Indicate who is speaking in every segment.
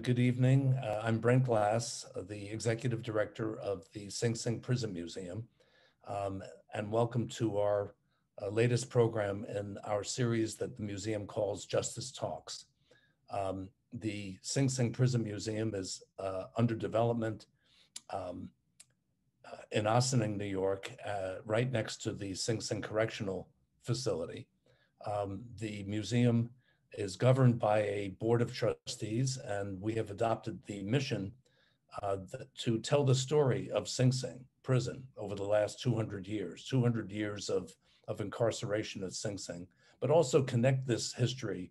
Speaker 1: good evening. Uh, I'm Brent Glass, the Executive Director of the Sing Sing Prison Museum, um, and welcome to our uh, latest program in our series that the museum calls Justice Talks. Um, the Sing Sing Prison Museum is uh, under development um, uh, in Ossining, New York, uh, right next to the Sing Sing Correctional Facility. Um, the museum is governed by a board of trustees, and we have adopted the mission uh, to tell the story of Sing Sing prison over the last 200 years, 200 years of, of incarceration at Sing Sing, but also connect this history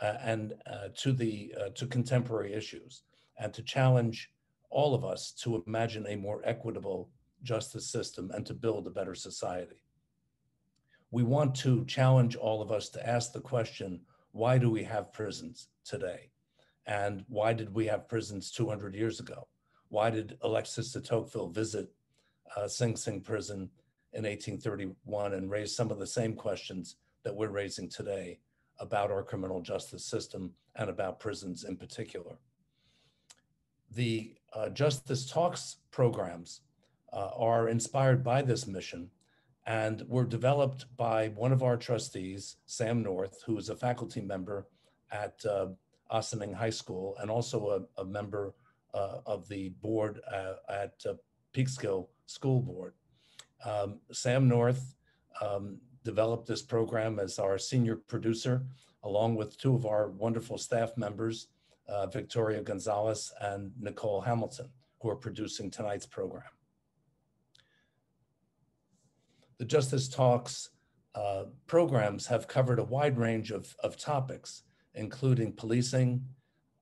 Speaker 1: uh, and uh, to the uh, to contemporary issues, and to challenge all of us to imagine a more equitable justice system and to build a better society. We want to challenge all of us to ask the question why do we have prisons today? And why did we have prisons 200 years ago? Why did Alexis de Tocqueville visit uh, Sing Sing prison in 1831 and raise some of the same questions that we're raising today about our criminal justice system and about prisons in particular? The uh, Justice Talks programs uh, are inspired by this mission and were developed by one of our trustees, Sam North, who is a faculty member at uh, Ossining High School and also a, a member uh, of the board uh, at uh, Peekskill School Board. Um, Sam North um, developed this program as our senior producer, along with two of our wonderful staff members, uh, Victoria Gonzalez and Nicole Hamilton, who are producing tonight's program the Justice Talks uh, programs have covered a wide range of, of topics, including policing,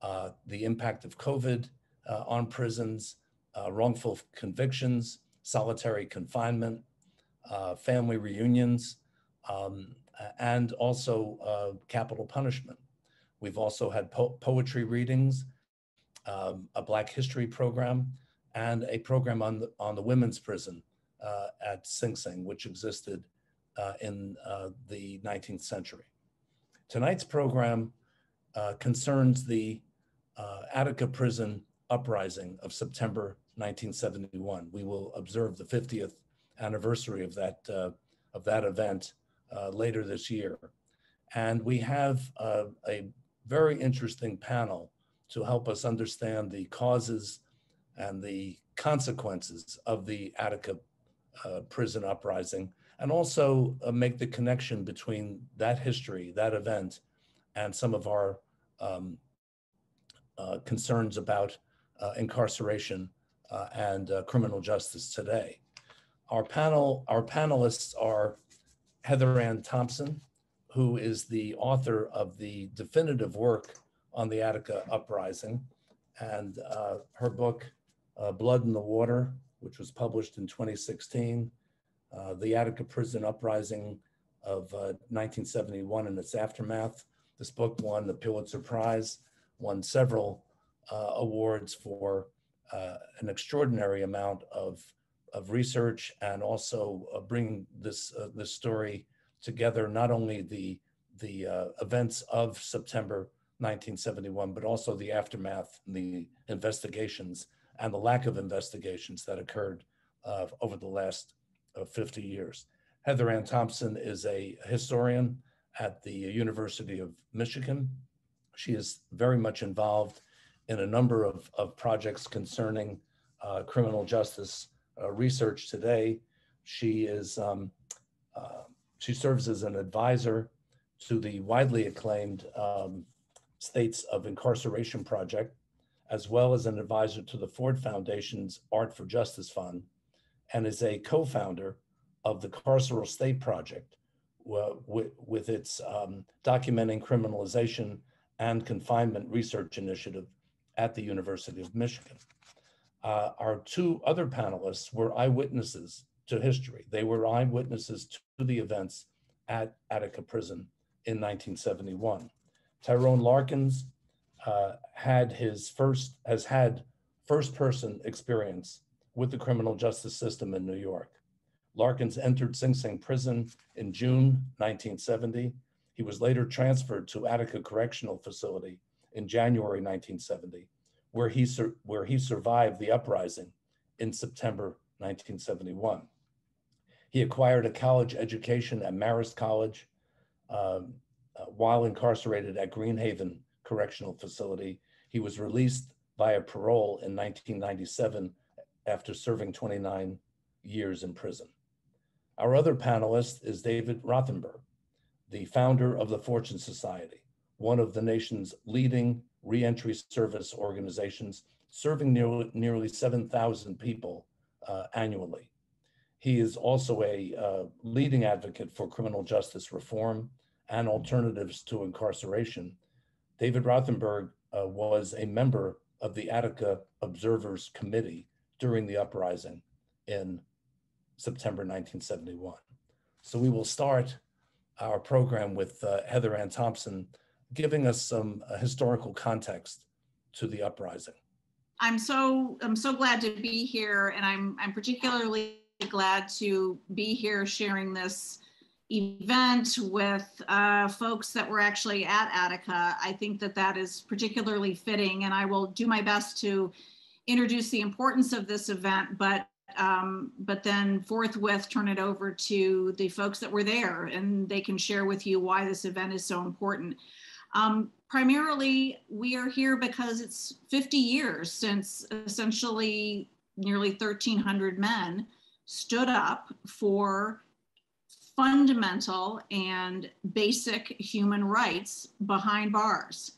Speaker 1: uh, the impact of COVID uh, on prisons, uh, wrongful convictions, solitary confinement, uh, family reunions, um, and also uh, capital punishment. We've also had po poetry readings, um, a Black History program, and a program on the, on the women's prison uh, at Sing Sing, which existed uh, in uh, the 19th century. Tonight's program concerns the Attica prison uprising of September 1971. We will observe the 50th anniversary of that, of that event later this year. And we have a very interesting panel to help us understand the causes and the consequences of the Attica uh, prison uprising, and also uh, make the connection between that history, that event, and some of our um, uh, concerns about uh, incarceration uh, and criminal justice today. Our panel, our panelists are Heather Ann Thompson, who is the author of the definitive work on the Attica uprising, and her book, Blood in the Water, which was published in 2016, uh, the Attica Prison Uprising of uh, 1971 and its aftermath. This book won the Pulitzer Prize, won several uh, awards for uh, an extraordinary amount of, of research and also uh, bringing this, this story together, not only the, the events of September 1971, but also the aftermath, the investigations and the lack of investigations that occurred uh, over the last uh, 50 years. Heather Ann Thompson is a historian at the University of Michigan. She is very much involved in a number of, of projects concerning uh, criminal justice uh, research today. She is um, uh, she serves as an advisor to the widely acclaimed um, States of Incarceration Project, as well as an advisor to the Ford Foundation's Art for Justice Fund, and is a co-founder of the Carceral State Project, with, with its um, documenting criminalization and confinement research initiative at the University of Michigan. Uh, our two other panelists were eyewitnesses to history. They were eyewitnesses to the events at Attica Prison in 1971. Tyrone Larkins uh, had his first, has had first person experience with the criminal justice system in New York. Larkins entered Sing Sing prison in June 1970. He was later transferred to Attica Correctional Facility in January 1970 where he, where he survived the uprising in September 1971. He acquired a college education at Marist College um, uh, while incarcerated at Greenhaven Correctional Facility. He was released via parole in 1997 after serving 29 years in prison. Our other panelist is David Rothenberg, the founder of the Fortune Society, one of the nation's leading reentry service organizations, serving nearly, nearly 7,000 people uh, annually. He is also a uh, leading advocate for criminal justice reform and alternatives to incarceration. David Rothenberg uh, was a member of the Attica Observers Committee during the uprising in September 1971. So we will start our program with uh, Heather Ann Thompson giving us some uh, historical context to the uprising.
Speaker 2: I'm so I'm so glad to be here, and I'm I'm particularly glad to be here sharing this event with uh, folks that were actually at Attica. I think that that is particularly fitting, and I will do my best to introduce the importance of this event, but um, but then forthwith turn it over to the folks that were there and they can share with you why this event is so important. Um, primarily, we are here because it's 50 years since essentially nearly 1,300 men stood up for fundamental and basic human rights behind bars.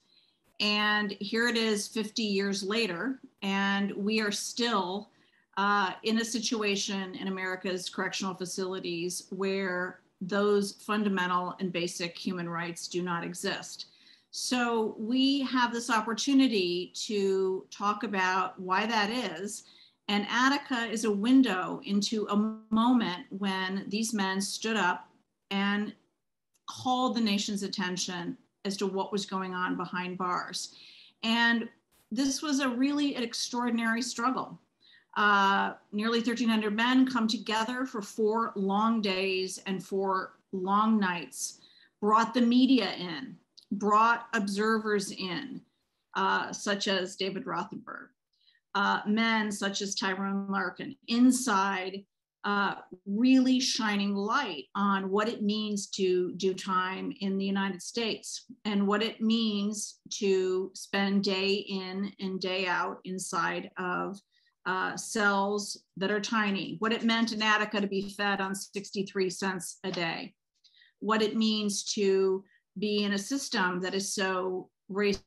Speaker 2: And here it is 50 years later, and we are still uh, in a situation in America's correctional facilities where those fundamental and basic human rights do not exist. So we have this opportunity to talk about why that is. And Attica is a window into a moment when these men stood up and called the nation's attention as to what was going on behind bars. And this was a really an extraordinary struggle. Uh, nearly 1,300 men come together for four long days and four long nights, brought the media in, brought observers in, uh, such as David Rothenberg, uh, men such as Tyrone Larkin, inside, uh, really shining light on what it means to do time in the United States and what it means to spend day in and day out inside of uh, cells that are tiny, what it meant in Attica to be fed on 63 cents a day, what it means to be in a system that is so racial,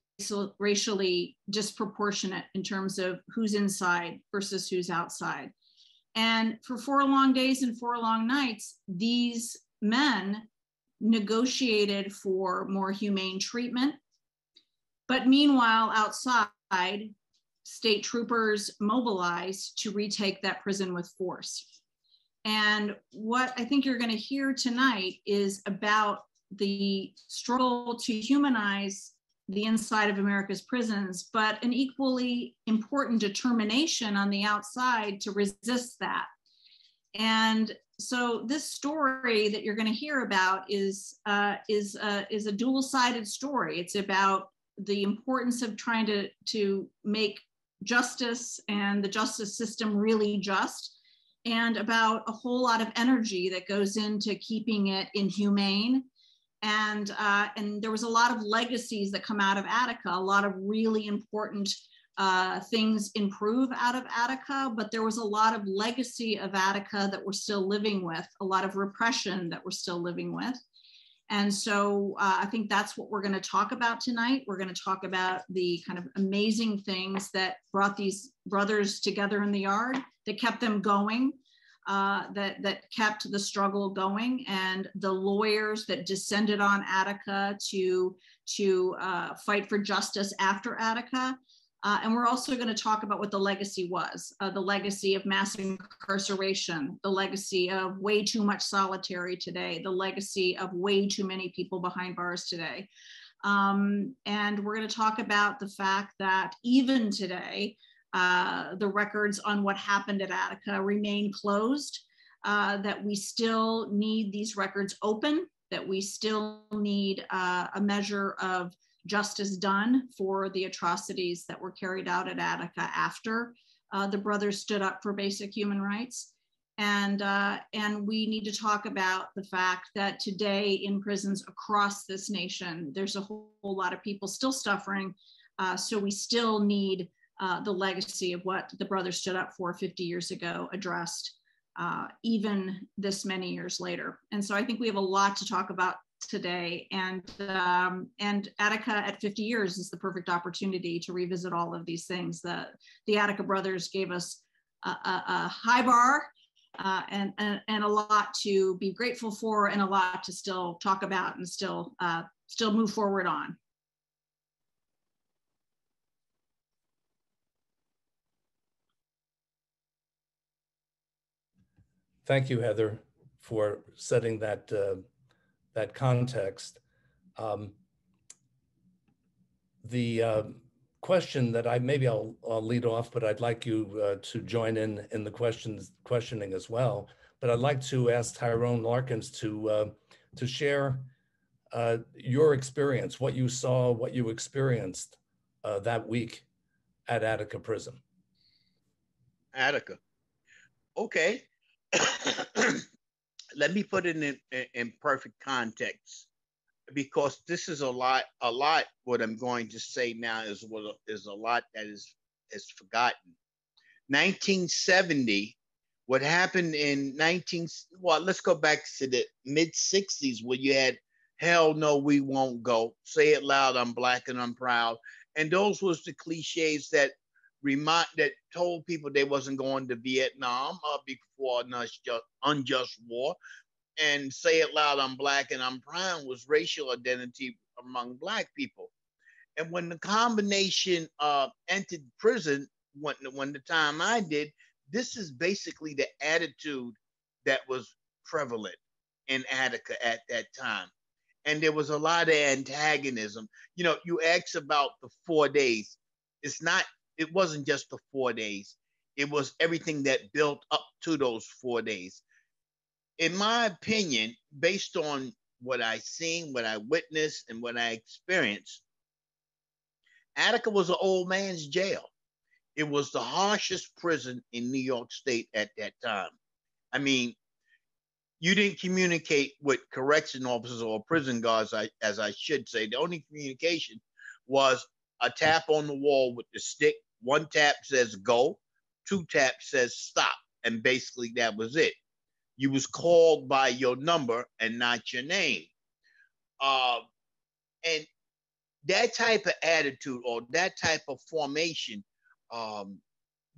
Speaker 2: racially disproportionate in terms of who's inside versus who's outside. And for four long days and four long nights, these men negotiated for more humane treatment. But meanwhile, outside, state troopers mobilized to retake that prison with force. And what I think you're going to hear tonight is about the struggle to humanize the inside of America's prisons, but an equally important determination on the outside to resist that. And so this story that you're going to hear about is uh, is uh, is a dual-sided story. It's about the importance of trying to to make justice and the justice system really just and about a whole lot of energy that goes into keeping it inhumane and uh, and there was a lot of legacies that come out of attica a lot of really important uh, things improve out of attica but there was a lot of legacy of attica that we're still living with a lot of repression that we're still living with and so uh, I think that's what we're going to talk about tonight. We're going to talk about the kind of amazing things that brought these brothers together in the yard, that kept them going, uh, that, that kept the struggle going, and the lawyers that descended on Attica to, to uh, fight for justice after Attica. Uh, and we're also going to talk about what the legacy was uh, the legacy of mass incarceration, the legacy of way too much solitary today, the legacy of way too many people behind bars today. Um, and we're going to talk about the fact that even today, uh, the records on what happened at Attica remain closed, uh, that we still need these records open, that we still need uh, a measure of justice done for the atrocities that were carried out at Attica after uh, the brothers stood up for basic human rights. And, uh, and we need to talk about the fact that today in prisons across this nation, there's a whole, whole lot of people still suffering. Uh, so we still need uh, the legacy of what the brothers stood up for 50 years ago addressed, uh, even this many years later. And so I think we have a lot to talk about today and um, and Attica at 50 years is the perfect opportunity to revisit all of these things. The the Attica brothers gave us a, a, a high bar uh, and, and and a lot to be grateful for and a lot to still talk about and still uh, still move forward on.
Speaker 1: Thank you, Heather, for setting that uh, that context. Um, the uh, question that I maybe I'll, I'll lead off, but I'd like you uh, to join in in the questions questioning as well. But I'd like to ask Tyrone Larkins to uh, to share uh, your experience, what you saw, what you experienced uh, that week at Attica Prison.
Speaker 3: Attica. Okay. Let me put it in, in, in perfect context because this is a lot a lot what i'm going to say now is what is a lot that is is forgotten. 1970 what happened in 19 well let's go back to the mid 60s where you had hell no we won't go. Say it loud i'm black and i'm proud. And those was the cliches that remind that told people they wasn't going to Vietnam uh, before an unjust, unjust war, and say it loud, I'm black and I'm brown was racial identity among black people. And when the combination uh, entered prison, when, when the time I did, this is basically the attitude that was prevalent in Attica at that time. And there was a lot of antagonism. You know, you asked about the four days. It's not it wasn't just the four days, it was everything that built up to those four days. In my opinion, based on what I seen, what I witnessed, and what I experienced, Attica was an old man's jail. It was the harshest prison in New York State at that time. I mean, you didn't communicate with correction officers or prison guards, as I should say. The only communication was a tap on the wall with the stick one tap says go, two taps says stop, and basically that was it. You was called by your number and not your name. Uh, and that type of attitude or that type of formation um,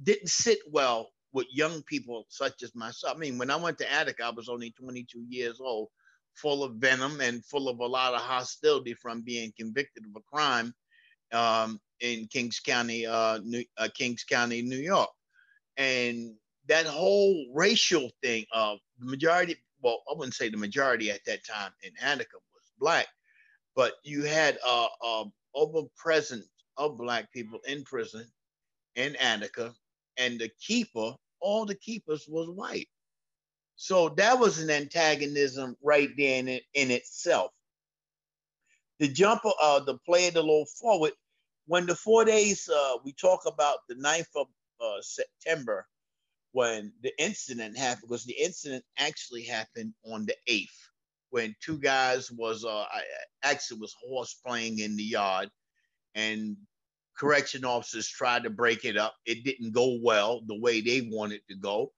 Speaker 3: didn't sit well with young people such as myself. I mean, when I went to Attica, I was only 22 years old, full of venom and full of a lot of hostility from being convicted of a crime um, in Kings County, uh, New, uh, Kings County, New York, and that whole racial thing of the majority. Well, I wouldn't say the majority at that time in Attica was black, but you had uh, uh, over presence of black people in prison in Attica, and the keeper, all the keepers was white. So that was an antagonism right there in, in itself. The jumper, uh, the player, a little forward, when the four days uh, we talk about the 9th of uh, September when the incident happened because the incident actually happened on the 8th when two guys was uh actually was horse playing in the yard and correction officers tried to break it up. It didn't go well the way they wanted to go.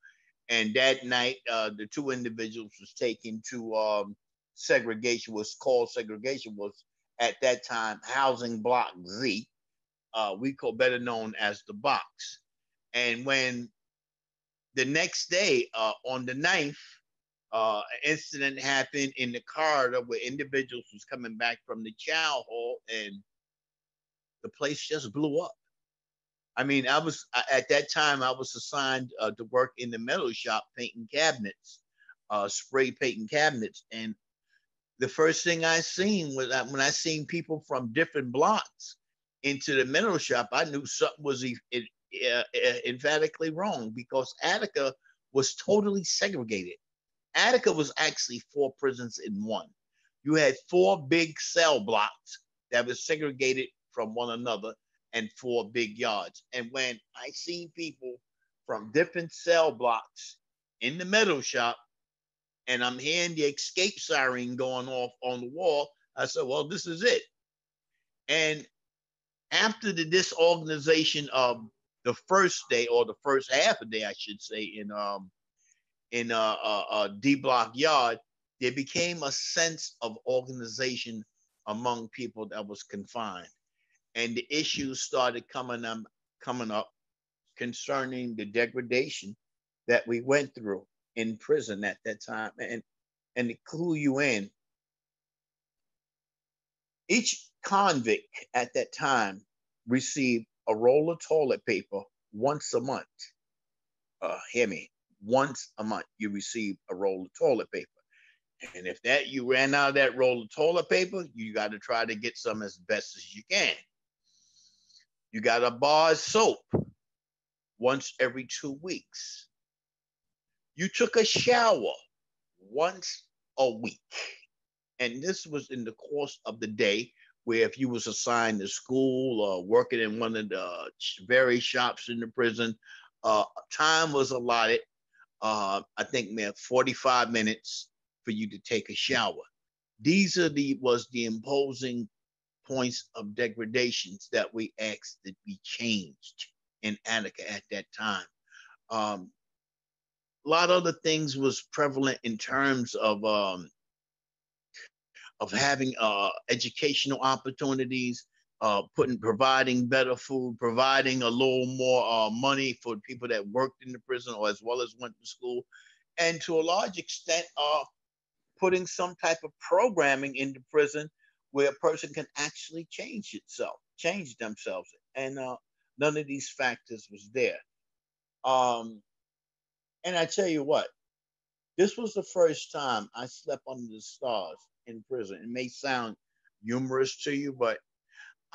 Speaker 3: And that night uh, the two individuals was taken to um, segregation was called segregation was at that time housing block z uh, we call better known as the box. And when the next day, uh, on the 9th, uh, an incident happened in the corridor where individuals was coming back from the chow hall and the place just blew up. I mean, I was at that time I was assigned uh, to work in the metal shop painting cabinets, uh, spray painting cabinets, and the first thing I seen was when I seen people from different blocks into the mineral shop, I knew something was e- emphatically wrong because Attica was totally segregated. Attica was actually four prisons in one. You had four big cell blocks that were segregated from one another and four big yards. And when I seen people from different cell blocks in the metal shop, and I'm hearing the escape siren going off on the wall, I said, well, this is it. And after the disorganization of the first day or the first half a day, I should say, in um in a, a, a D block yard, there became a sense of organization among people that was confined, and the issues started coming up coming up concerning the degradation that we went through in prison at that time, and and to clue you in, each convict at that time received a roll of toilet paper once a month. Uh, hear me, once a month you receive a roll of toilet paper. And if that you ran out of that roll of toilet paper, you got to try to get some as best as you can. You got a bar of soap once every two weeks. You took a shower once a week. And this was in the course of the day where if you was assigned to school or working in one of the very shops in the prison, uh, time was allotted. Uh, I think man, 45 minutes for you to take a shower. These are the was the imposing points of degradations that we asked to be changed in Attica at that time. Um, a lot of other things was prevalent in terms of um, of having uh, educational opportunities, uh, putting providing better food, providing a little more uh, money for people that worked in the prison or as well as went to school, and to a large extent, uh, putting some type of programming into prison where a person can actually change itself, change themselves, and uh, none of these factors was there. Um, and I tell you what, this was the first time I slept under the stars in prison. It may sound humorous to you, but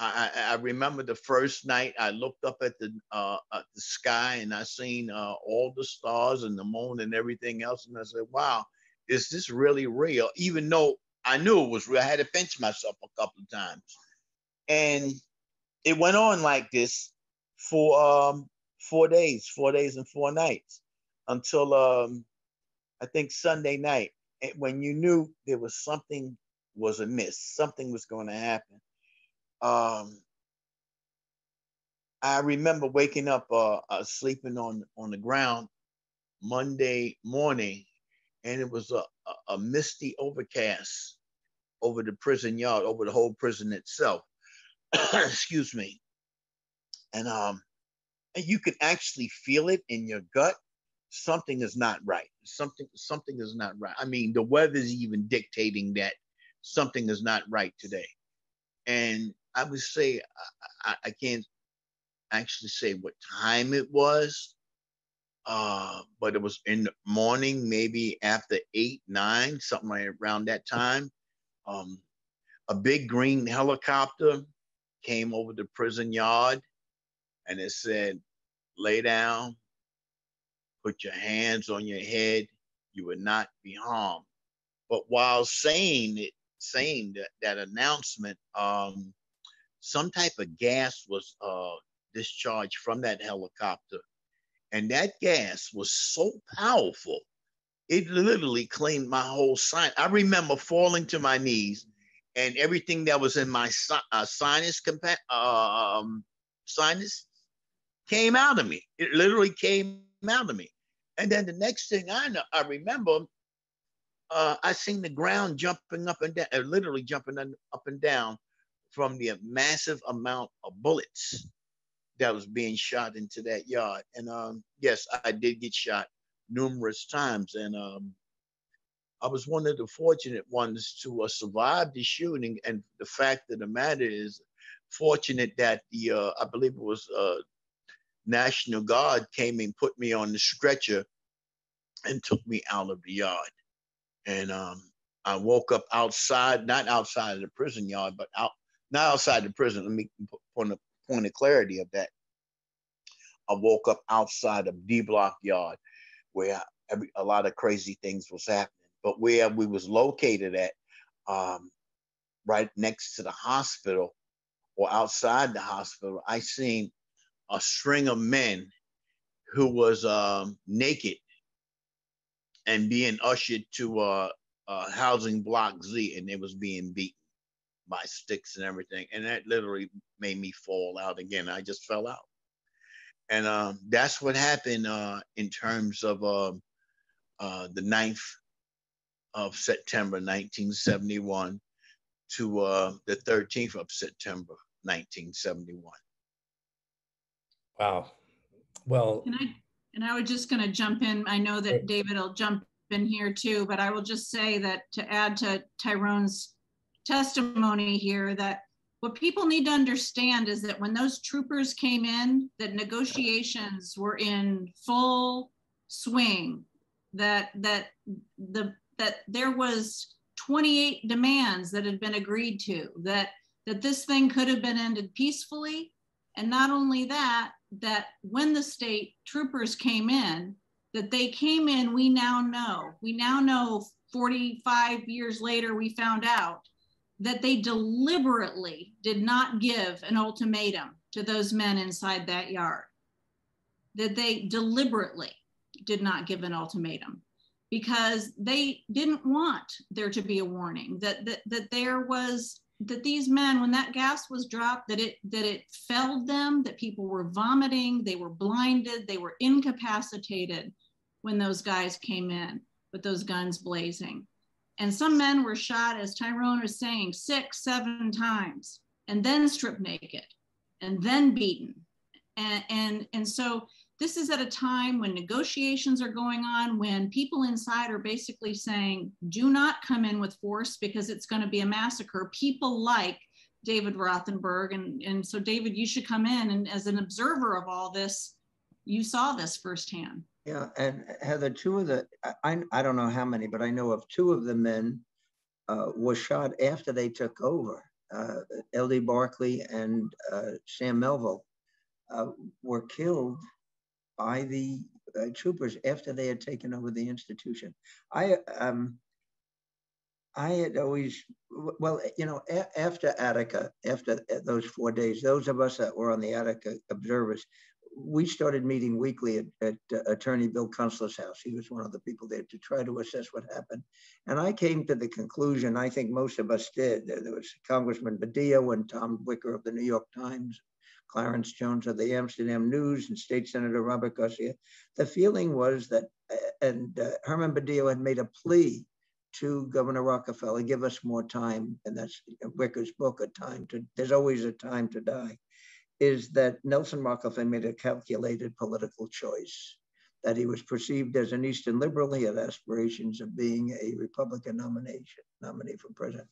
Speaker 3: I, I, remember the first night I looked up at the uh, at the sky and I seen uh, all the stars and the moon and everything else, and I said, "Wow, is this really real?" Even though I knew it was real, I had to pinch myself a couple of times, and it went on like this for um, four days, four days and four nights, until um, I think Sunday night when you knew there was something was amiss, something was going to happen. Um, I remember waking up, uh, uh, sleeping on on the ground Monday morning, and it was a, a, a misty overcast over the prison yard, over the whole prison itself. Excuse me. And um, and you could actually feel it in your gut something is not right. Something something is not right. I mean, the weather's even dictating that something is not right today. And I would say I, I can't actually say what time it was, uh, but it was in the morning, maybe after eight, nine, something like around that time. Um, a big green helicopter came over the prison yard and it said, lay down, put your hands on your head, you would not be harmed. But while saying it, saying that, that announcement, um, some type of gas was uh, discharged from that helicopter. And that gas was so powerful, it literally cleaned my whole sign. I remember falling to my knees and everything that was in my uh, sinus, compa- uh, um, sinus came out of me. It literally came out of me. And then the next thing I know, I remember, uh, I seen the ground jumping up and down, literally jumping up and down from the massive amount of bullets that was being shot into that yard. And um, yes, I did get shot numerous times, and um, I was one of the fortunate ones to uh, survive the shooting. And the fact of the matter is, fortunate that the uh, I believe it was uh, National Guard came and put me on the stretcher and took me out of the yard. And um, I woke up outside, not outside of the prison yard, but out, not outside the prison. Let me point a point of clarity of that. I woke up outside of D Block Yard, where every, a lot of crazy things was happening. But where we was located at, um, right next to the hospital or outside the hospital, I seen a string of men who was um, naked and being ushered to uh, housing block Z, and they was being beaten by sticks and everything, and that literally made me fall out again. I just fell out, and um, that's what happened uh, in terms of um, uh, the 9th of September 1971 to uh, the 13th of September 1971. Wow.
Speaker 1: Well,
Speaker 2: and I and I was just going to jump in. I know that David will jump in here too, but I will just say that to add to Tyrone's testimony here, that what people need to understand is that when those troopers came in, that negotiations were in full swing. That that the that there was 28 demands that had been agreed to. That that this thing could have been ended peacefully, and not only that, that when the state troopers came in, that they came in, we now know, we now know 45 years later, we found out that they deliberately did not give an ultimatum to those men inside that yard. That they deliberately did not give an ultimatum because they didn't want there to be a warning that, that, that there was that these men when that gas was dropped that it that it felled them that people were vomiting they were blinded they were incapacitated when those guys came in with those guns blazing. And some men were shot as tyrone was saying six seven times and then stripped naked and then beaten. And and, and so this is at a time when negotiations are going on, when people inside are basically saying, do not come in with force because it's going to be a massacre. People like David Rothenberg. And, and so, David, you should come in. And as an observer of all this, you saw this firsthand.
Speaker 4: Yeah. And Heather, two of the, I, I don't know how many, but I know of two of the men uh, were shot after they took over. Uh, L.D. Barkley and uh, Sam Melville uh, were killed by the uh, troopers after they had taken over the institution. I um, I had always, well, you know, a- after Attica, after those four days, those of us that were on the Attica observers, we started meeting weekly at, at uh, Attorney Bill Kunstler's house. He was one of the people there to try to assess what happened. And I came to the conclusion, I think most of us did. There was Congressman Badillo and Tom Wicker of the New York Times, Clarence Jones of the Amsterdam News and State Senator Robert Garcia. The feeling was that, and uh, Herman Badillo had made a plea to Governor Rockefeller, give us more time, and that's Wicker's book, A Time to, There's Always a Time to Die, is that Nelson Rockefeller made a calculated political choice, that he was perceived as an Eastern liberal, he had aspirations of being a Republican nomination, nominee for president,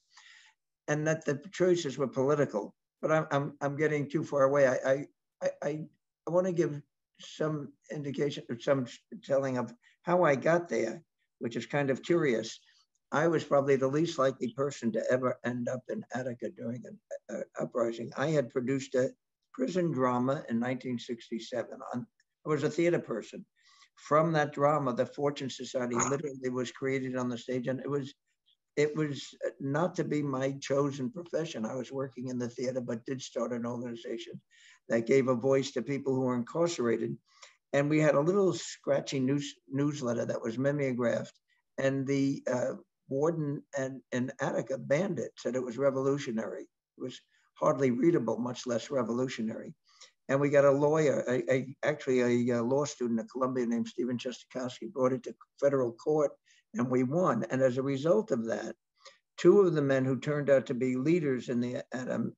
Speaker 4: and that the choices were political but I'm, I'm, I'm getting too far away. I, I, I, I want to give some indication or some telling of how I got there, which is kind of curious. I was probably the least likely person to ever end up in Attica during an uh, uprising. I had produced a prison drama in 1967. On, I was a theater person. From that drama, the Fortune Society literally was created on the stage, and it was it was not to be my chosen profession. I was working in the theater, but did start an organization that gave a voice to people who were incarcerated. And we had a little scratchy news, newsletter that was mimeographed. And the uh, warden and, and Attica banned it, said it was revolutionary. It was hardly readable, much less revolutionary. And we got a lawyer, a, a, actually a, a, law student at Columbia named Stephen Chestakowski, brought it to federal court and we won. And as a result of that, two of the men who turned out to be leaders in the Adam,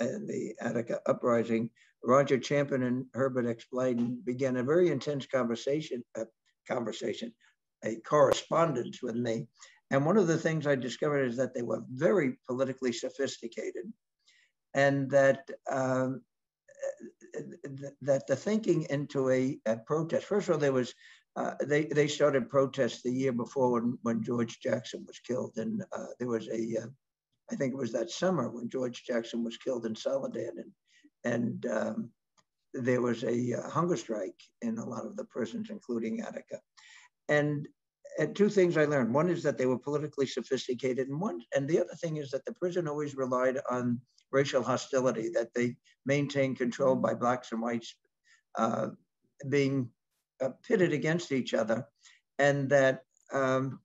Speaker 4: in the Attica uprising, Roger Champen and Herbert X. Blyden, began a very intense conversation, a conversation, a correspondence with me. And one of the things I discovered is that they were very politically sophisticated, and that um, that the thinking into a, a, protest. First of all, there was uh, they they started protests the year before when when George Jackson was killed, and uh, there was a, uh, I think it was that summer when George Jackson was killed in Soledad, and and um, there was a uh, hunger strike in a lot of the prisons, including Attica, and and two things I learned. One is that they were politically sophisticated, and one, and the other thing is that the prison always relied on racial hostility, that they maintained control by blacks and whites uh, being uh, pitted against each other, and that um,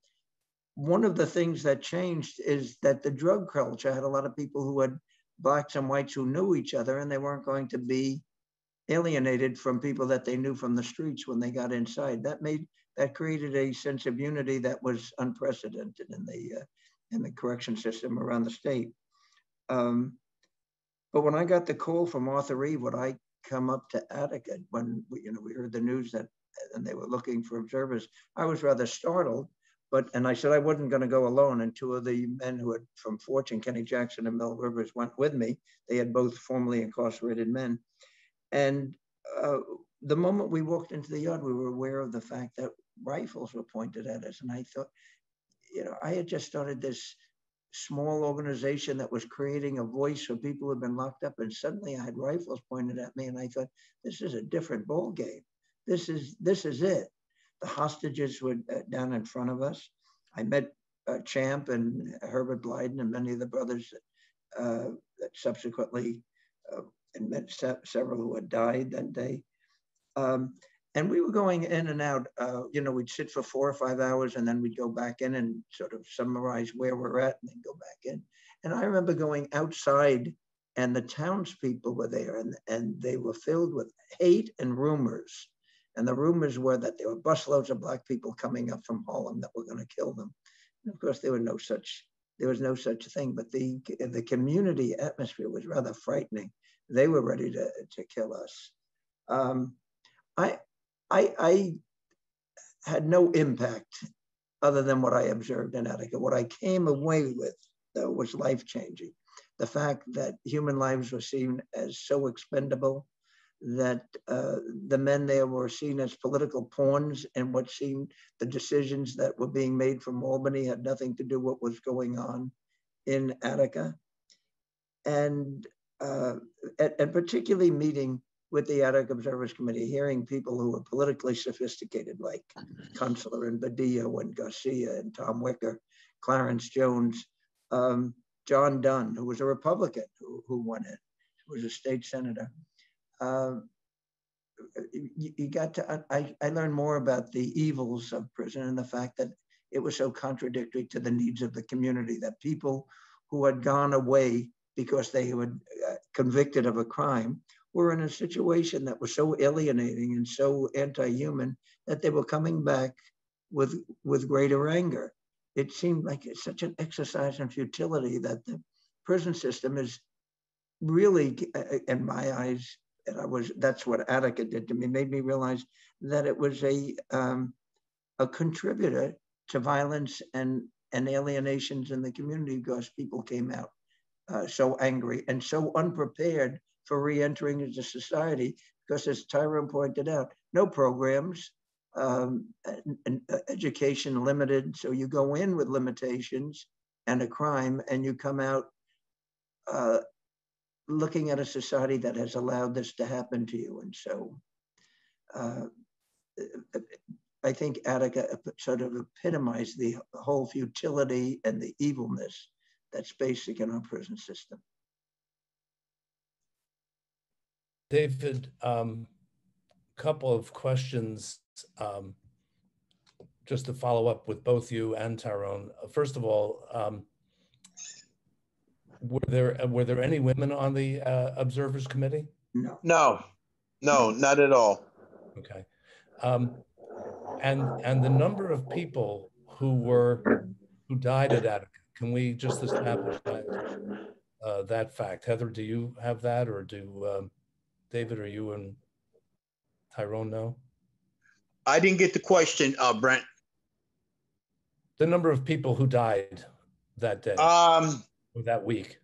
Speaker 4: one of the things that changed is that the drug culture had a lot of people who had blacks and whites who knew each other, and they weren't going to be alienated from people that they knew from the streets when they got inside. That made that created a sense of unity that was unprecedented in the uh, in the correction system around the state. Um, but when I got the call from Arthur Eve, would I come up to Attica when we, you know we heard the news that and they were looking for observers, I was rather startled. But and I said I wasn't going to go alone. And two of the men who had from Fortune, Kenny Jackson and Mel Rivers, went with me. They had both formerly incarcerated men. And uh, the moment we walked into the yard, we were aware of the fact that rifles were pointed at us. And I thought, you know, I had just started this small organization that was creating a voice for people who had been locked up. And suddenly I had rifles pointed at me. And I thought, this is a different ball game. This is, this is it. The hostages were uh, down in front of us. I met uh, Champ and Herbert Blyden and many of the brothers uh, that subsequently uh, and met se several who had died that day. Um, and we were going in and out. Uh, you know, we'd sit for four or five hours, and then we'd go back in and sort of summarize where we're at, and then go back in. And I remember going outside, and the townspeople were there, and and they were filled with hate and rumors. And the rumors were that there were busloads of black people coming up from Harlem that were going to kill them. And of course, there were no such there was no such thing. But the the community atmosphere was rather frightening they were ready to, to kill us. Um, I, I, I had no impact other than what I observed in Attica. What I came away with, though, was life changing. The fact that human lives were seen as so expendable, that uh, the men there were seen as political pawns, and what seemed the decisions that were being made from Albany had nothing to do with what was going on in Attica. And uh, and, and, particularly meeting with the Attica Observers Committee, hearing people who were politically sophisticated, like Kunstler and Badillo and Garcia and Tom Wicker, Clarence Jones, um, John Dunne, who was a Republican who, who won it, who was a state senator. Um, you, you, got to, I, I learned more about the evils of prison and the fact that it was so contradictory to the needs of the community, that people who had gone away because they were uh, convicted of a crime were in a situation that was so alienating and so anti-human that they were coming back with with greater anger. It seemed like it's such an exercise in futility that the prison system is really, uh, uh, in my eyes, and I was that's what Attica did to me, made me realize that it was a um, a contributor to violence and and alienations in the community because people came out uh, so angry and so unprepared for re-entering into society because as Tyrone pointed out, no programs, um, and, and uh, education limited. So you go in with limitations and a crime and you come out uh, looking at a society that has allowed this to happen to you. And so uh, I think Attica sort of epitomized the whole futility and the evilness that's basic in our prison system.
Speaker 1: David, a um, couple of questions um, just to follow up with both you and Tyrone. First of all, um, were there were there any women on the uh, observers committee?
Speaker 3: No, no, no, not at all.
Speaker 1: Okay, um, and and the number of people who were who died at Attica can we just establish that, uh, that fact? Heather, do you have that or do um, David or you and Tyrone know?
Speaker 3: I didn't get the question, uh, Brent.
Speaker 1: The number of people who died that day
Speaker 3: um,
Speaker 1: or that week.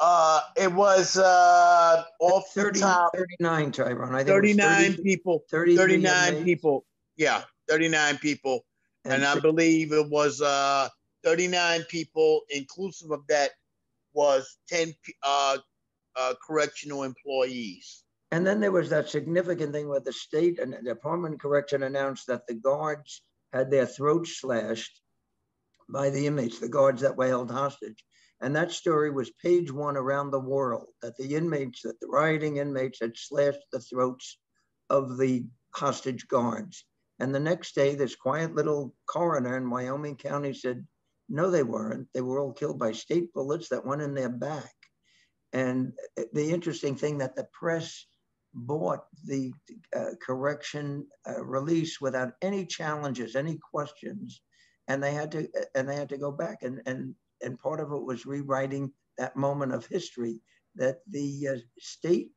Speaker 3: Uh, it was uh, off
Speaker 4: 30,
Speaker 3: the top.
Speaker 4: 39, Tyrone. I think
Speaker 3: 39 30, people. 39 people. Yeah, 39 people. And, and I believe it was uh, 39 people, inclusive of that, was 10 uh, uh, correctional employees.
Speaker 4: And then there was that significant thing where the state and the Department of Correction announced that the guards had their throats slashed by the inmates, the guards that were held hostage. And that story was page one around the world that the inmates, that the rioting inmates had slashed the throats of the hostage guards. And the next day, this quiet little coroner in Wyoming County said, no, they weren't. They were all killed by state bullets that went in their back. And the interesting thing that the press bought the uh, correction uh, release without any challenges, any questions, and they had to and they had to go back and and and part of it was rewriting that moment of history that the uh, state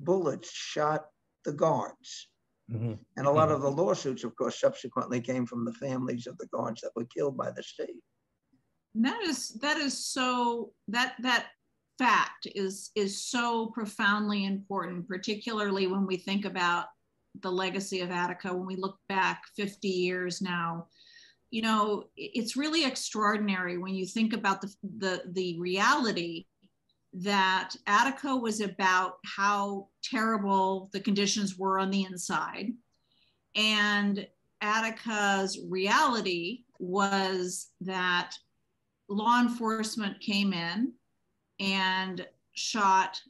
Speaker 4: bullets shot the guards. Mm-hmm. And a lot mm-hmm. of the lawsuits, of course, subsequently came from the families of the guards that were killed by the state.
Speaker 2: And that is that is so that that fact is is so profoundly important, particularly when we think about the legacy of Attica. When we look back 50 years now, you know, it's really extraordinary when you think about the the, the reality that Attica was about how terrible the conditions were on the inside. And Attica's reality was that law enforcement came in and shot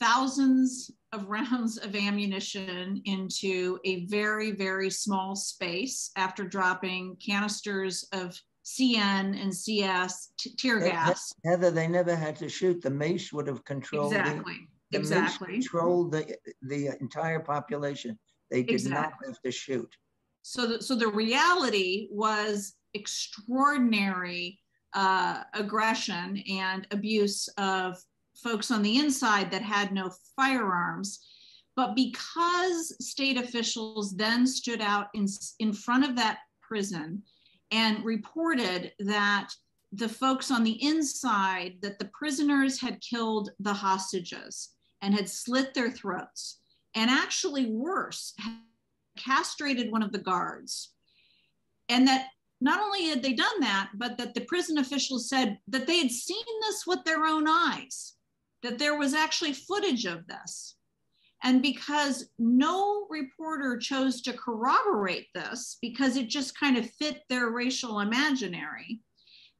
Speaker 2: thousands of rounds of ammunition into a very, very small space after dropping canisters of CN and CS tear gas.
Speaker 4: Heather, they never had to shoot. The mace would have controlled
Speaker 2: exactly.
Speaker 4: The, the
Speaker 2: exactly.
Speaker 4: Controlled the the entire population. They did exactly. not have to shoot.
Speaker 2: So, the, so the reality was extraordinary uh, aggression and abuse of folks on the inside that had no firearms. But because state officials then stood out in, in front of that prison and reported that the folks on the inside, that the prisoners had killed the hostages and had slit their throats, and actually worse, castrated one of the guards. And that not only had they done that, but that the prison officials said that they had seen this with their own eyes, that there was actually footage of this. And because no reporter chose to corroborate this, because it just kind of fit their racial imaginary,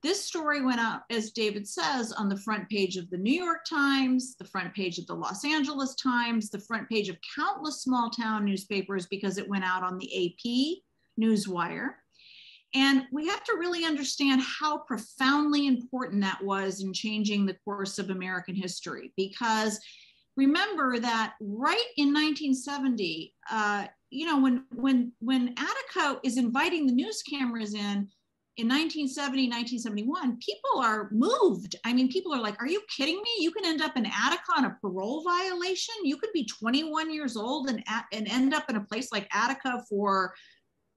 Speaker 2: this story went out, as David says, on the front page of the New York Times, the front page of the Los Angeles Times, the front page of countless small town newspapers because it went out on the AP Newswire. And we have to really understand how profoundly important that was in changing the course of American history. Because remember that right in 1970, uh, you know, when when when Attica is inviting the news cameras in in 1970, 1971, people are moved. I mean, people are like, are you kidding me? You can end up in Attica on a parole violation. You could be 21 years old and, and end up in a place like Attica for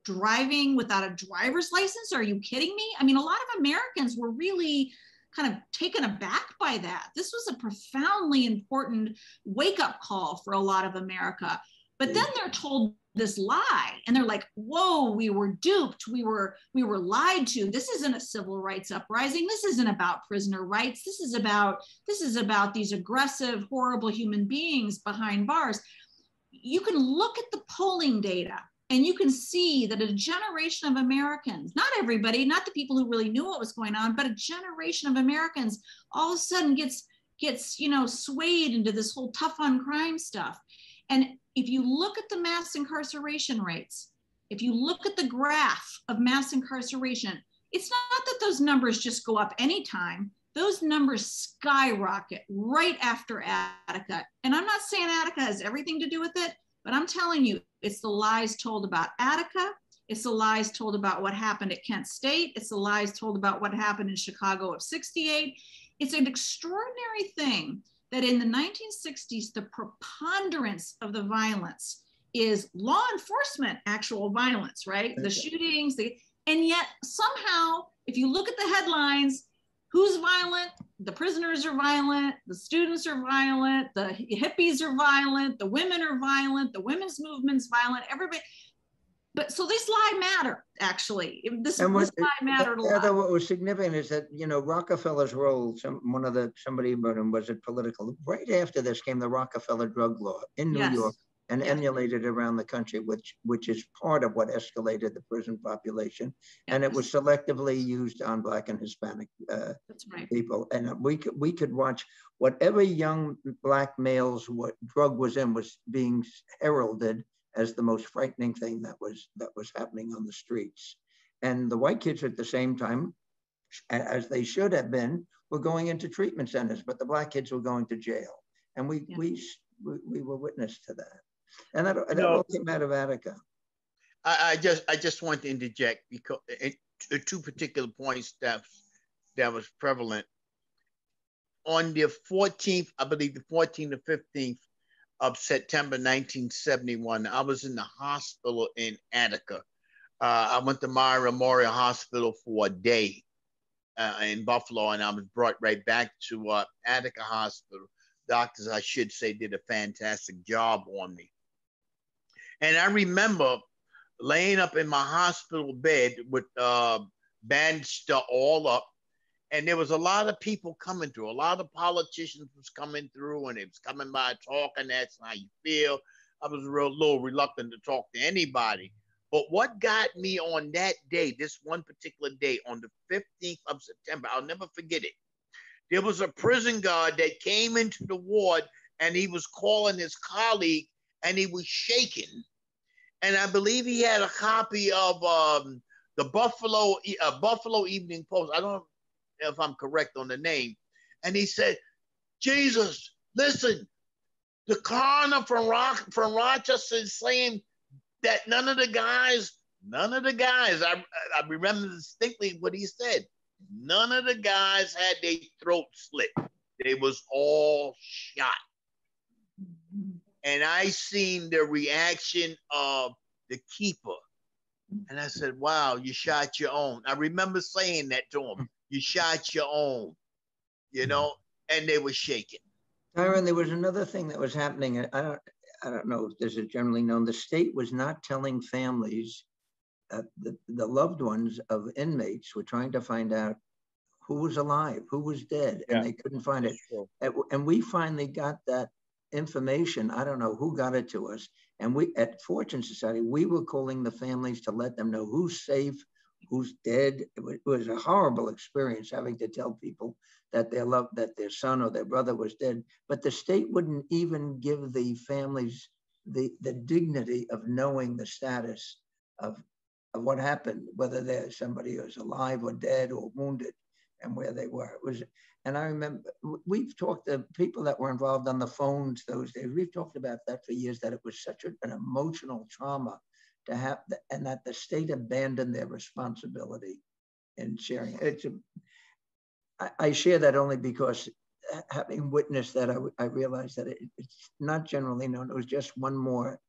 Speaker 2: driving without a driver's license? Are you kidding me? I mean, a lot of Americans were really kind of taken aback by that. This was a profoundly important wake up call for a lot of America. But then they're told this lie and they're like whoa we were duped we were we were lied to this isn't a civil rights uprising this isn't about prisoner rights this is about this is about these aggressive horrible human beings behind bars you can look at the polling data and you can see that a generation of Americans, not everybody, not the people who really knew what was going on, but a generation of Americans all of a sudden gets gets, you know, swayed into this whole tough on crime stuff. And if you look at the mass incarceration rates, if you look at the graph of mass incarceration, it's not that those numbers just go up anytime. Those numbers skyrocket right after Attica. And I'm not saying Attica has everything to do with it, but I'm telling you, it's the lies told about Attica. It's the lies told about what happened at Kent State. It's the lies told about what happened in Chicago of 68. It's an extraordinary thing that in the 1960s, the preponderance of the violence is law enforcement actual violence, right? The shootings, the, and yet somehow, if you look at the headlines, who's violent? The prisoners are violent, the students are violent, the hippies are violent, the women are violent, the women's movement's violent, everybody. But so this lie matter actually. This, and what, this lie mattered a lot.
Speaker 4: What was significant is that you know Rockefeller's role. Some one of the somebody about him was it political. Right after this came the Rockefeller drug law in New yes. York, and
Speaker 2: Yeah.
Speaker 4: emulated around the country, which which is part of what escalated the prison population. And it was selectively used on Black and Hispanic uh,
Speaker 2: right.
Speaker 4: people. And we could we could watch whatever young Black males what drug was in was being heralded as the most frightening thing that was that was happening on the streets. And the white kids at the same time, as they should have been, were going into treatment centers, but the black kids were going to jail. And we
Speaker 2: Yeah.
Speaker 4: we we were witness to that. And that, that
Speaker 3: know-
Speaker 4: all came out of Attica.
Speaker 3: I, I just I just want to interject because it, uh, two particular points that that was prevalent on the 14th, I believe the 14th or 15th of September 1971. I was in the hospital in Attica. Uh, I went to Meyer Memorial Hospital for a day uh, in Buffalo, and I was brought right back to uh, Attica Hospital. Doctors, I should say, did a fantastic job on me. And I remember laying up in my hospital bed with uh, bandaged all up. And there was a lot of people coming through. A lot of politicians was coming through, and it was coming by talking. That's how you feel. I was real little reluctant to talk to anybody. But what got me on that day, this one particular day, on the 15th of September, I'll never forget it. There was a prison guard that came into the ward, and he was calling his colleague, and he was shaking and I believe he had a copy of um, the Buffalo uh, Buffalo Evening Post. I don't know if I'm correct on the name. And he said, "Jesus, listen, the coroner from Rock from Rochester is saying that none of the guys, none of the guys. I I remember distinctly what he said. None of the guys had their throat slit. They was all shot." And I seen the reaction of the keeper. And I said, Wow, you shot your own. I remember saying that to him. You shot your own, you know, and they were shaking.
Speaker 4: Tyron, there was another thing that was happening. I don't, I don't know if this is generally known. The state was not telling families, uh, the, the loved ones of inmates were trying to find out who was alive, who was dead,
Speaker 3: Yeah.
Speaker 4: and they couldn't find it. And, and we finally got that information. I don't know who got it to us. And we at Fortune Society, we were calling the families to let them know who's safe, who's dead. It was, a horrible experience having to tell people that their love, that their son or their brother was dead. But the state wouldn't even give the families the, the dignity of knowing the status of, of what happened, whether there's somebody who's alive or dead or wounded and where they were. It was, and I remember we've talked to people that were involved on the phones those days. We've talked about that for years, that it was such an emotional trauma to have, the, and that the state abandoned their responsibility in sharing. It's a, I, I share that only because uh, having witnessed that, I realized that it, it's not generally known. It was just one more.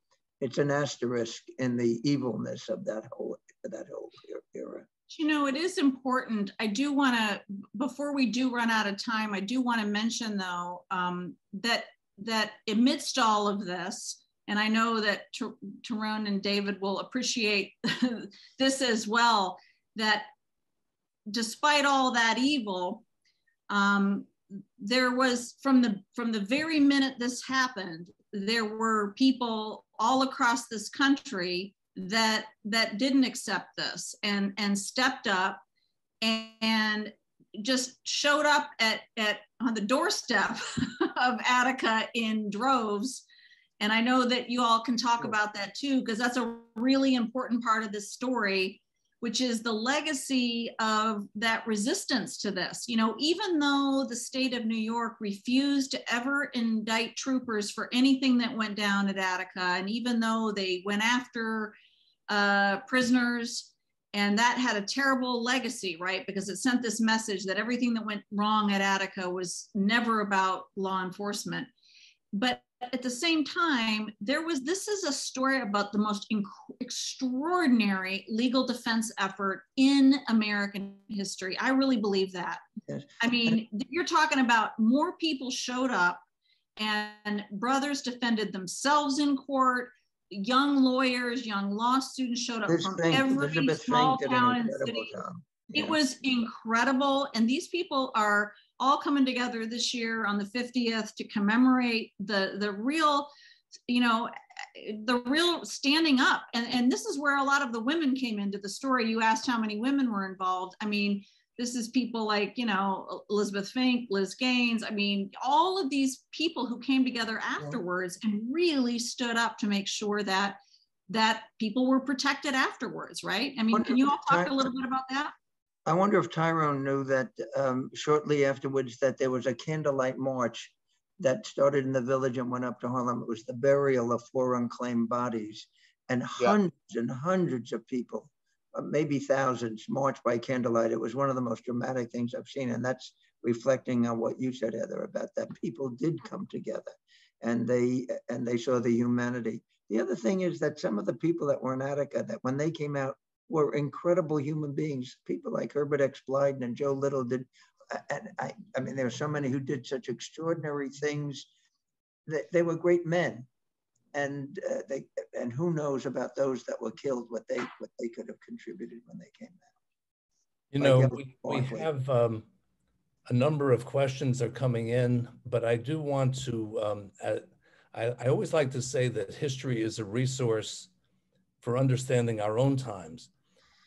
Speaker 4: It's an asterisk in the evilness of that whole that whole era.
Speaker 2: You know, it is important. I do want to, before we do run out of time, I do want to mention though, um, that, that amidst all of this, and I know that Ter- Tyrone and David will appreciate this as well, that despite all that evil, um, there was from the from the very minute this happened, there were people all across this country that that didn't accept this and and stepped up and, and just showed up at at on the doorstep of Attica in droves. And I know that you all can talk about that too, because that's a really important part of this story, which is the legacy of that resistance to this. You know, even though the state of New York refused to ever indict troopers for anything that went down at Attica, and even though they went after uh, prisoners, and that had a terrible legacy, right? Because it sent this message that everything that went wrong at Attica was never about law enforcement. But at the same time, there was this is a story about the most extraordinary legal defense effort in American history. I really believe that. I mean, you're talking about more people showed up and brothers defended themselves in court. Young lawyers, young law students showed up from every small town and city.
Speaker 4: job.
Speaker 2: It
Speaker 4: Yeah.
Speaker 2: was incredible. And these people are all coming together this year on the 50th to commemorate the, the real, you know, the real standing up and, and this is where a lot of the women came into the story you asked how many women were involved i mean this is people like you know elizabeth fink liz gaines i mean all of these people who came together afterwards and really stood up to make sure that that people were protected afterwards right? I mean can you all talk a little bit about that?
Speaker 4: I wonder if Tyrone knew that um, shortly afterwards that there was a candlelight march that started in the village and went up to Harlem. It was the burial of four unclaimed bodies, and yeah. hundreds and hundreds of people, Uh, maybe thousands, marched by candlelight. It was one of the most dramatic things I've seen, and that's reflecting on what you said, Heather, about that people did come together, and they and they saw the humanity. The other thing is that some of the people that were in Attica, that when they came out, were incredible human beings. People like Herbert X. Blyden and Joe Little did, and I, I mean, there are so many who did such extraordinary things. They, they were great men, and uh, they and who knows about those that were killed, what they what they could have contributed when they came out.
Speaker 1: You know, we, we have um, a number of questions are coming in, but I do want to. Um, I, I always like to say that history is a resource for understanding our own times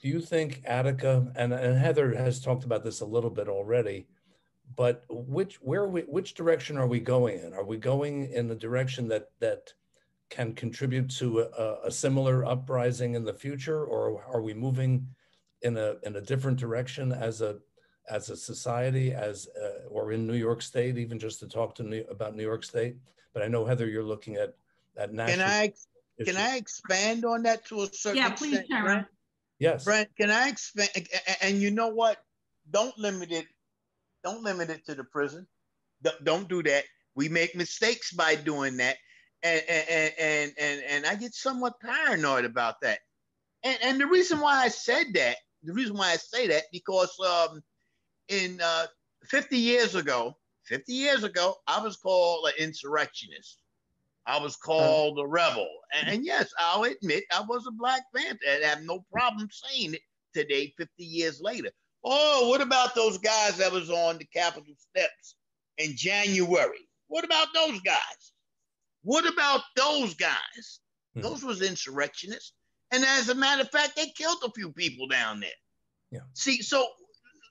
Speaker 1: do you think Attica and, and Heather has talked about this a little bit already, but which where we, which direction are we going in? Are we going in the direction that that can contribute to a, a similar uprising in the future, or are we moving in a in a different direction as a as a society, as uh, or in New York State, even just to talk to New, about New York State? But I know Heather, you're looking at at national.
Speaker 3: Can I can I expand on that to a certain
Speaker 2: yeah, please, extent? Sharon.
Speaker 1: Yes.
Speaker 3: Brent, can I expand? And you know what? Don't limit it. Don't limit it to the prison. Don't do that. We make mistakes by doing that. And and and and, and I get somewhat paranoid about that. And and the reason why I said that, the reason why I say that, because um, in uh, 50 years ago, 50 years ago, I was called an insurrectionist. I was called a rebel. And, yes, I'll admit I was a Black Panther. And I have no problem saying it today, 50 years later. Oh, what about those guys that was on the Capitol steps in January? What about those guys? What about those guys? Hmm. Those was insurrectionists. And as a matter of fact, they killed a few people down there.
Speaker 1: Yeah.
Speaker 3: See, so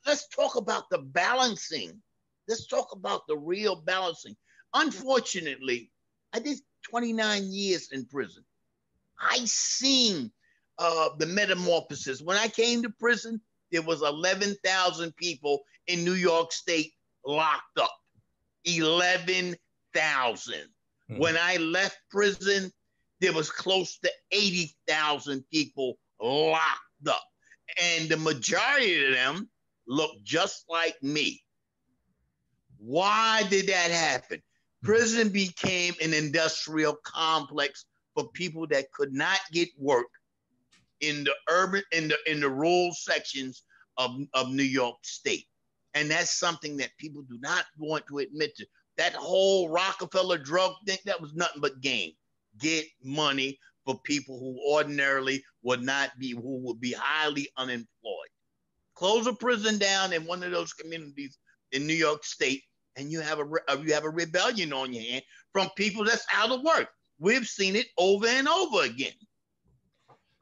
Speaker 3: let's talk about the balancing. Let's talk about the real balancing. Unfortunately, I did 29 years in prison. I seen uh, the metamorphosis. When I came to prison, there was 11,000 people in New York State locked up. 11,000. Mm. When I left prison, there was close to 80,000 people locked up. And the majority of them looked just like me. Why did that happen? Prison became an industrial complex for people that could not get work in the urban in the in the rural sections of, of New York State. And that's something that people do not want to admit to. That whole Rockefeller drug thing, that was nothing but game. Get money for people who ordinarily would not be, who would be highly unemployed. Close a prison down in one of those communities in New York State, and you have a uh, you have a rebellion on your hand from people that's out of work. We've seen it over and over again.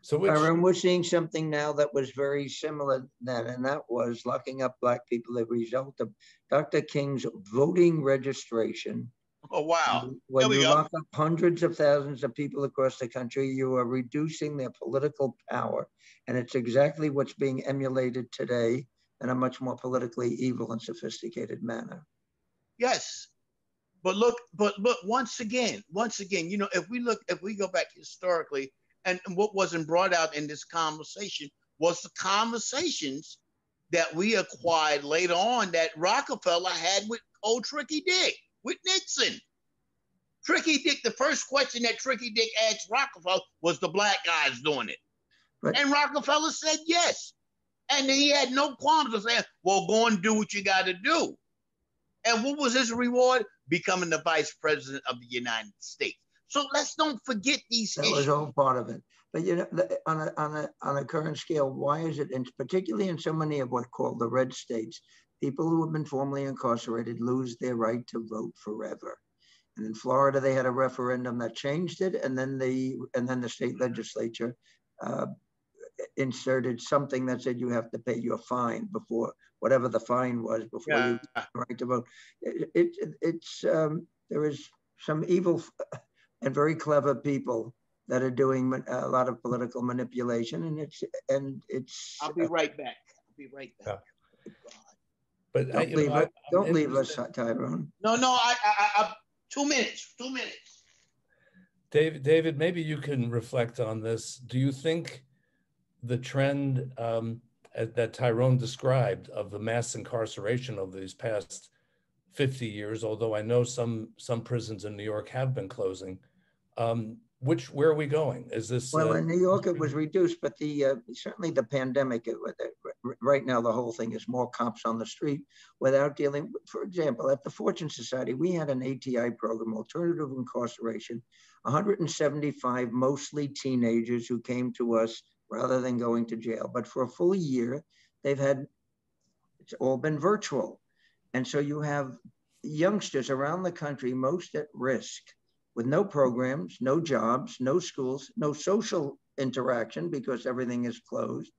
Speaker 4: So which... Aaron, we're seeing something now that was very similar then, and that was locking up black people as a result of Dr. King's voting registration.
Speaker 3: Oh wow!
Speaker 4: When you go. lock up hundreds of thousands of people across the country, you are reducing their political power, and it's exactly what's being emulated today in a much more politically evil and sophisticated manner.
Speaker 3: Yes. But look, but look, once again, once again, you know, if we look, if we go back historically, and, what wasn't brought out in this conversation was the conversations that we acquired later on that Rockefeller had with old Tricky Dick, with Nixon. Tricky Dick, the first question that Tricky Dick asked Rockefeller was the black guys doing it. Right. And Rockefeller said yes. And he had no qualms of saying, well, go and do what you got to do. And what was his reward? Becoming the vice president of the United States. So let's don't forget these
Speaker 4: that issues. was all part of it. But you know, on a, on a on a current scale, why is it, and particularly in so many of what called the red states, people who have been formerly incarcerated lose their right to vote forever. And in Florida, they had a referendum that changed it, and then the and then the state legislature uh, inserted something that said you have to pay your fine before whatever the fine was before
Speaker 3: Yeah.
Speaker 4: you right to vote. It, it it's um, there is some evil and very clever people that are doing a lot of political manipulation, and it's and it's.
Speaker 3: I'll be right back. I'll be right back.
Speaker 1: But
Speaker 4: don't
Speaker 1: you know,
Speaker 4: leave,
Speaker 1: I-
Speaker 4: us, don't
Speaker 1: I'm
Speaker 4: leave us, Tyrone.
Speaker 3: No, no, I, I, I, I- two minutes, two minutes.
Speaker 1: David, David, maybe you can reflect on this. Do you think the trend um, uh, that Tyrone described of the mass incarceration over these past 50 years, although I know some some prisons in New York have been closing, um, which where are we going? Is this
Speaker 4: Well,
Speaker 1: uh,
Speaker 4: in New York, it was reduced, but the, uh, certainly the pandemic, it uh, right now, the whole thing is more cops on the street without dealing, for example, at the Fortune Society, we had an ATI program, Alternative Incarceration, 175 mostly teenagers who came to us rather than going to jail. But for a full year, they've had, it's all been virtual. And so you have youngsters around the country most at risk with no programs, no jobs, no schools, no social interaction because everything is closed.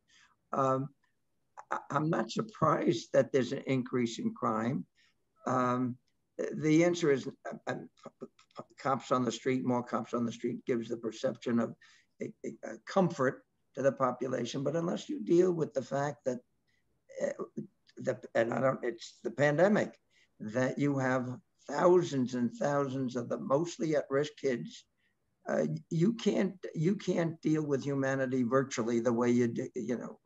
Speaker 4: Um, I, am not surprised that there's an increase in crime. Um, the answer is uh, uh, cops on the street, more cops on the street gives the perception of a, a comfort to the population. But unless you deal with the fact that, uh, the, and I don't, it's the pandemic, that you have thousands and thousands of the mostly at-risk kids. Uh, you can't you can't deal with humanity virtually the way you do, you know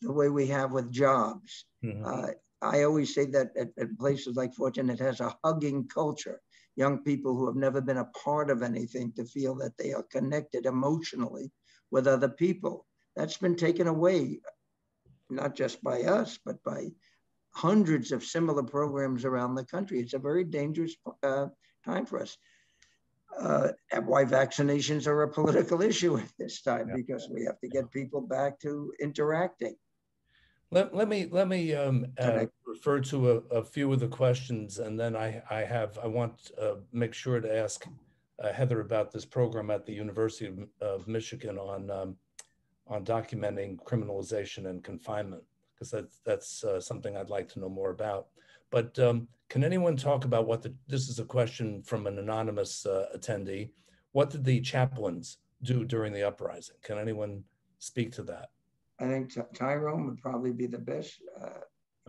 Speaker 4: the way we have with jobs.
Speaker 1: Mhm.
Speaker 4: Uh, I always say that at, at places like Fortune, it has a hugging culture. Young people who have never been a part of anything to feel that they are connected emotionally with other people. That's been taken away, not just by us, but by hundreds of similar programs around the country. It's a very dangerous uh, time for us. Uh, and why vaccinations are a political issue at this time
Speaker 1: Yeah.
Speaker 4: because we have to get people back to interacting.
Speaker 1: Let, let me let me um, uh, refer to a, a few of the questions, and then I I have I want uh, make sure to ask uh, Heather about this program at the University of, of Michigan on um, on documenting criminalization and confinement because that's that's uh, something I'd like to know more about. But um, can anyone talk about what the this is a question from an anonymous uh, attendee? What did the chaplains do during the uprising? Can anyone speak to that?
Speaker 4: I think Ty- Tyrone would probably be the best. Uh,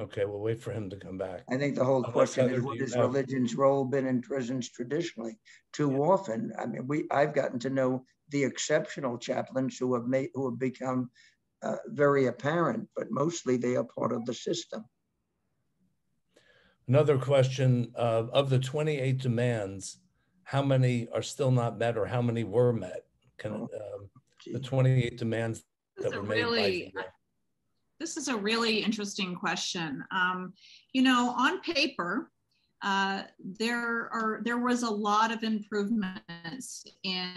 Speaker 1: Okay, we'll wait for him to come back.
Speaker 4: I think the whole
Speaker 1: Unless,
Speaker 4: question
Speaker 1: Heather,
Speaker 4: is
Speaker 1: do
Speaker 4: what has religion's role been in prisons traditionally? Too often, I mean, we I've gotten to know the exceptional chaplains who have made who have become uh, very apparent, but mostly they are part of the system.
Speaker 1: Another question, uh, of the 28 demands, how many are still not met or how many were met? Can,
Speaker 4: Oh.
Speaker 1: um, the 28 demands that were made
Speaker 2: really,
Speaker 1: the,
Speaker 2: this is a really interesting question. Um, you know, on paper, uh, there are there was a lot of improvements in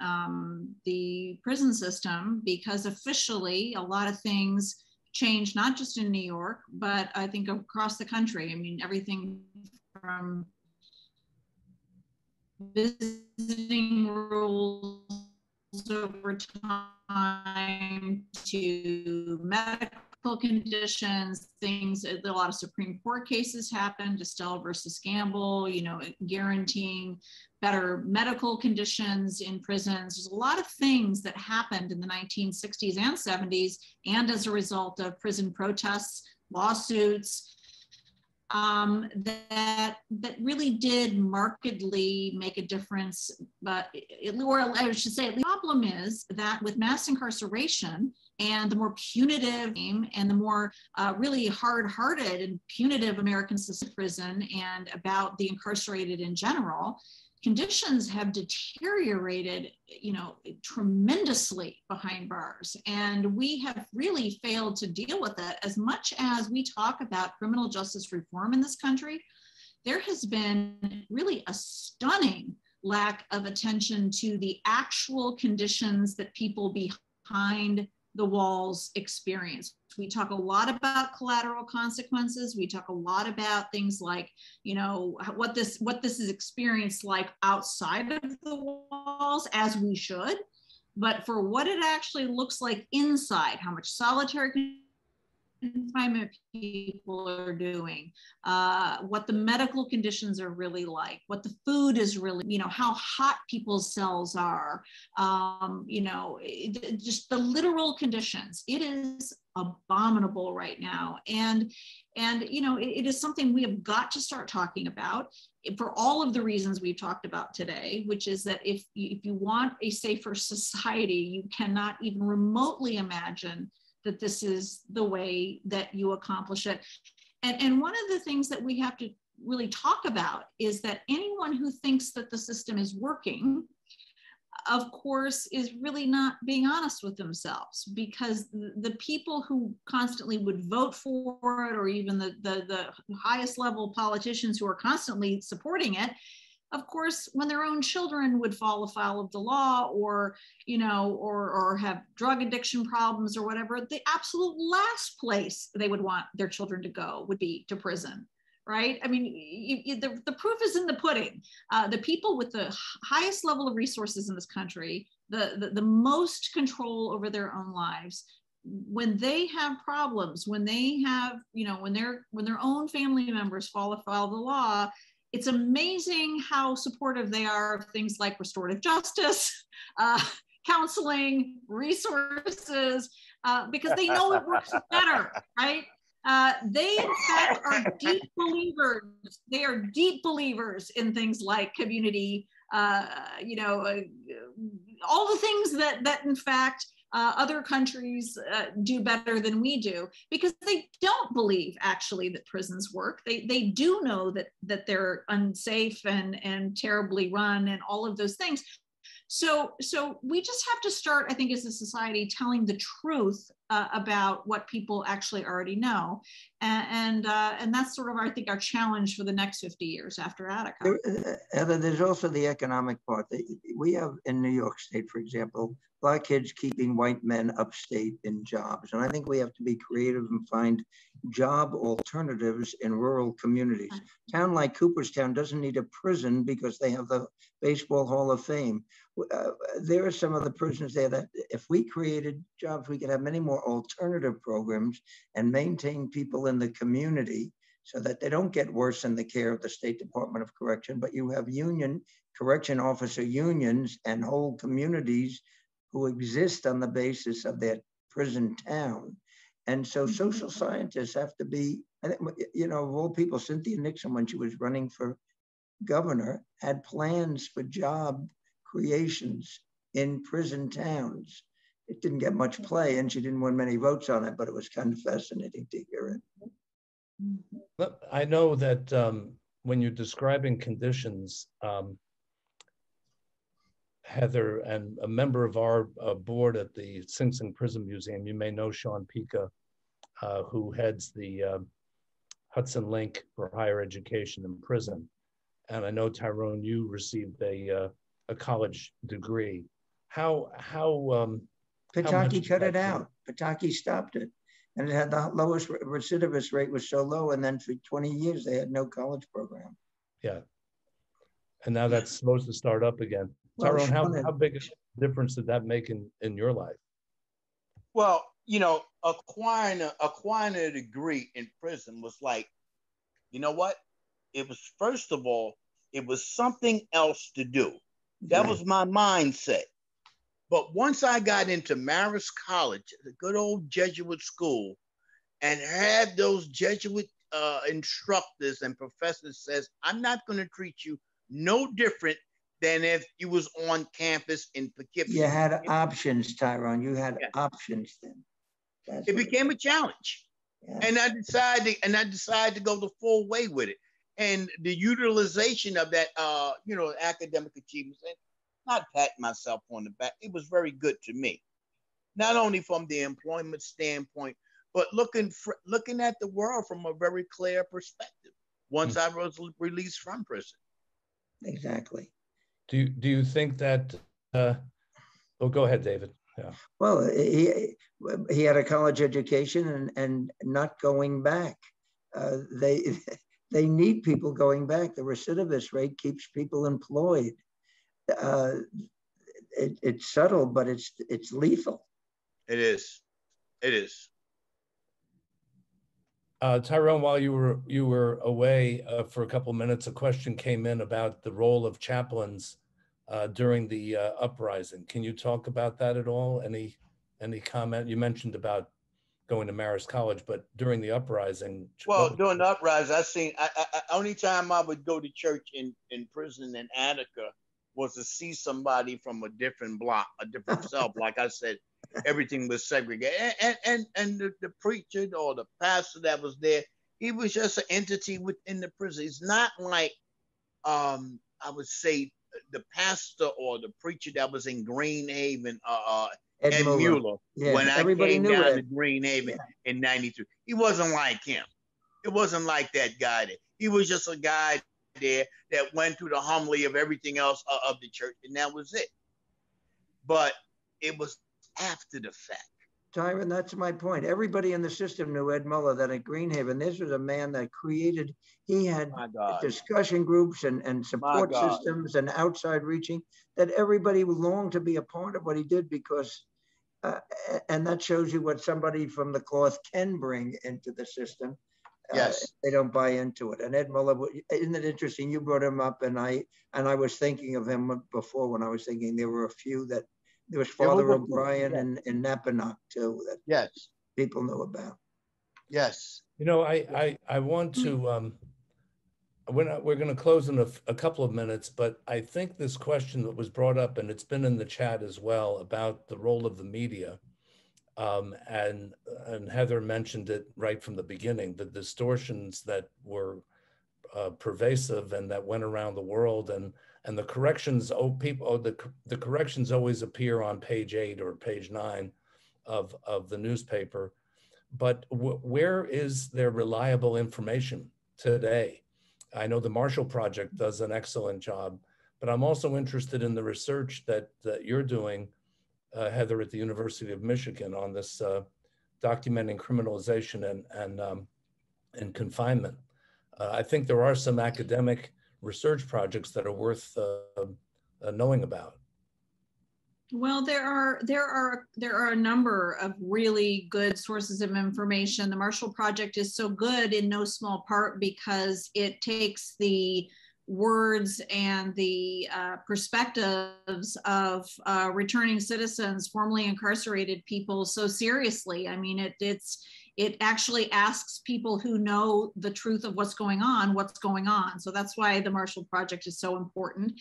Speaker 2: um, the prison system because officially a lot of things changed, not just in New York, but I think across the country. I mean, everything from visiting rules over time to medical conditions, things, a lot of Supreme Court cases happened, Estelle versus Gamble, you know, guaranteeing better medical conditions in prisons. There's a lot of things that happened in the 1960s and 70s, and as a result of prison protests, lawsuits, um, that that really did markedly make a difference. But it, or I should say, the problem is that with mass incarceration and the more punitive and the more uh, really hard-hearted and punitive American system prison and about the incarcerated in general, conditions have deteriorated you know tremendously behind bars. And we have really failed to deal with it. As much as we talk about criminal justice reform in this country there has been really a stunning lack of attention to the actual conditions that people behind the walls experience. We talk a lot about collateral consequences. We talk a lot about things like, you know, what this what this is experienced like outside of the walls, as we should. But for what it actually looks like inside, how much solitary confinement people are doing, uh, what the medical conditions are really like, what the food is really, you know, how hot people's cells are, um, you know, it, just the literal conditions. It is abominable right now. And, and you know, it, it is something we have got to start talking about for all of the reasons we've talked about today, which is that if, if you want a safer society, you cannot even remotely imagine that this is the way that you accomplish it. And, and one of the things that we have to really talk about is that anyone who thinks that the system is working, of course, is really not being honest with themselves because the, people who constantly would vote for it, or even the, the, the highest level politicians who are constantly supporting it, of course, when their own children would fall afoul of the law or, you know, or, or have drug addiction problems or whatever, the absolute last place they would want their children to go would be to prison, right? I mean, you, you, the, the proof is in the pudding. Uh, the people with the highest level of resources in this country, the, the, the most control over their own lives, when they have problems when they have you know when their when their own family members fall afoul of the law it's amazing how supportive they are of things like restorative justice, uh, counseling, resources, uh, because they know it works better, right? Uh, they, in fact, are deep believers. They are deep believers in things like community, uh, you know, uh, all the things that, that in fact, uh, other countries uh, do better than we do because they don't believe actually that prisons work. They, they do know that, that they're unsafe and, and terribly run and all of those things. So, so we just have to start, I think, as a society, telling the truth uh, about what people actually already know, and and, uh, and, that's sort of, I think, our challenge for the next 50 years after Attica. There,
Speaker 4: uh, Heather, there's also the economic part. that We have in New York State, for example, black kids keeping white men upstate in jobs. And I think we have to be creative and find job alternatives in rural communities. Town like Cooperstown doesn't need a prison because they have the Baseball Hall of Fame. Uh, there are some of the prisons there that if we created jobs, we could have many more alternative programs and maintain people in the community so that they don't get worse in the care of the State Department of Correction, but you have union correction officer unions and whole communities who exist on the basis of their prison town. And so mm-hmm. social scientists have to be, you know, of all people, Cynthia Nixon, when she was running for governor, had plans for job creations in prison towns. It didn't get much play and she didn't win many votes on it, but it was kind of fascinating to hear it.
Speaker 1: I know that um, when you're describing conditions, um, Heather and a member of our uh, board at the Sing Sing Prison Museum. You may know Sean Pica, uh, who heads the uh, Hudson Link for Higher Education in Prison. And I know Tyrone, you received a uh, a college degree. How how um,
Speaker 4: Pataki cut it out. Pataki stopped it, and it had the lowest recidivist rate was so low. And then for 20 years they had no college program.
Speaker 1: Yeah, and now that's supposed to start up again. Tyrone, how, how big a difference did that make in, in your life?
Speaker 3: Well, you know, acquiring a, acquiring a degree in prison was like, you know what? It was first of all, it was something else to do. That was my mindset. But once I got into Marist College, the good old Jesuit school, and had those Jesuit uh, instructors and professors says, I'm not going to treat you no different than if you was on campus in Poughkeepsie.
Speaker 4: You had options, Tyrone. You had yeah. options then.
Speaker 3: That's it became a challenge. Yeah. And I decided and I decided to go the full way with it. And the utilization of that uh, you know, academic achievements, and not pat myself on the back, it was very good to me. Not only from the employment standpoint, but looking for, looking at the world from a very clear perspective once mm-hmm. I was released from prison.
Speaker 4: Exactly.
Speaker 1: Do you, do you think that? Uh, oh, go ahead, David. Yeah.
Speaker 4: Well, he he had a college education and and not going back. Uh, they they need people going back. The recidivist rate keeps people employed. Uh, it, it's subtle, but it's it's lethal.
Speaker 3: It is. It is.
Speaker 1: Uh, Tyrone, while you were you were away uh, for a couple minutes, a question came in about the role of chaplains uh, during the uh, uprising. Can you talk about that at all? Any any comment? You mentioned about going to Marist College, but during the uprising.
Speaker 3: Well, during the uprising, I seen. I, I, only time I would go to church in in prison in Attica was to see somebody from a different block, a different cell. Like I said, everything was segregated, and and and the, the preacher or the pastor that was there, he was just an entity within the prison. It's not like, um, I would say the pastor or the preacher that was in Green Haven, uh, uh Ed, Ed Mueller, Mueller yeah, when I came down Ed. to Green Haven yeah. in '93. He wasn't like him. It wasn't like that guy. There. He was just a guy there that went through the humbly of everything else uh, of the church, and that was it. But it was after the fact.
Speaker 4: Tyron, that's my point. Everybody in the system knew Ed Muller that at Greenhaven, this was a man that created, he had discussion groups and, and support systems and outside reaching that everybody longed to be a part of what he did because, uh, and that shows you what somebody from the cloth can bring into the system.
Speaker 3: Uh, yes. Uh,
Speaker 4: they don't buy into it. And Ed Muller, isn't it interesting? You brought him up and I, and I was thinking of him before when I was thinking there were a few that there was Father O'Brien yeah. in, in Napanoch too that
Speaker 3: yes
Speaker 4: people know about.
Speaker 3: Yes.
Speaker 1: You know, I I, I want to um we're not, we're going to close in a, a, couple of minutes, but I think this question that was brought up and it's been in the chat as well about the role of the media. Um, and and Heather mentioned it right from the beginning, the distortions that were uh, pervasive and that went around the world and and the corrections oh people oh, the, the corrections always appear on page eight or page nine of of the newspaper. But where is there reliable information today? I know the marshall project does an excellent job but i'm also interested in the research that that you're doing uh, heather at the university of michigan on this uh, documenting criminalization and and um, and confinement. Uh, i think there are some academic research projects that are worth uh, uh, knowing about?
Speaker 2: Well, there are there are there are a number of really good sources of information. The Marshall Project is so good in no small part because it takes the words and the uh, perspectives of uh, returning citizens, formerly incarcerated people, so seriously. I mean, it, it's it actually asks people who know the truth of what's going on what's going on so that's why the marshall project is so important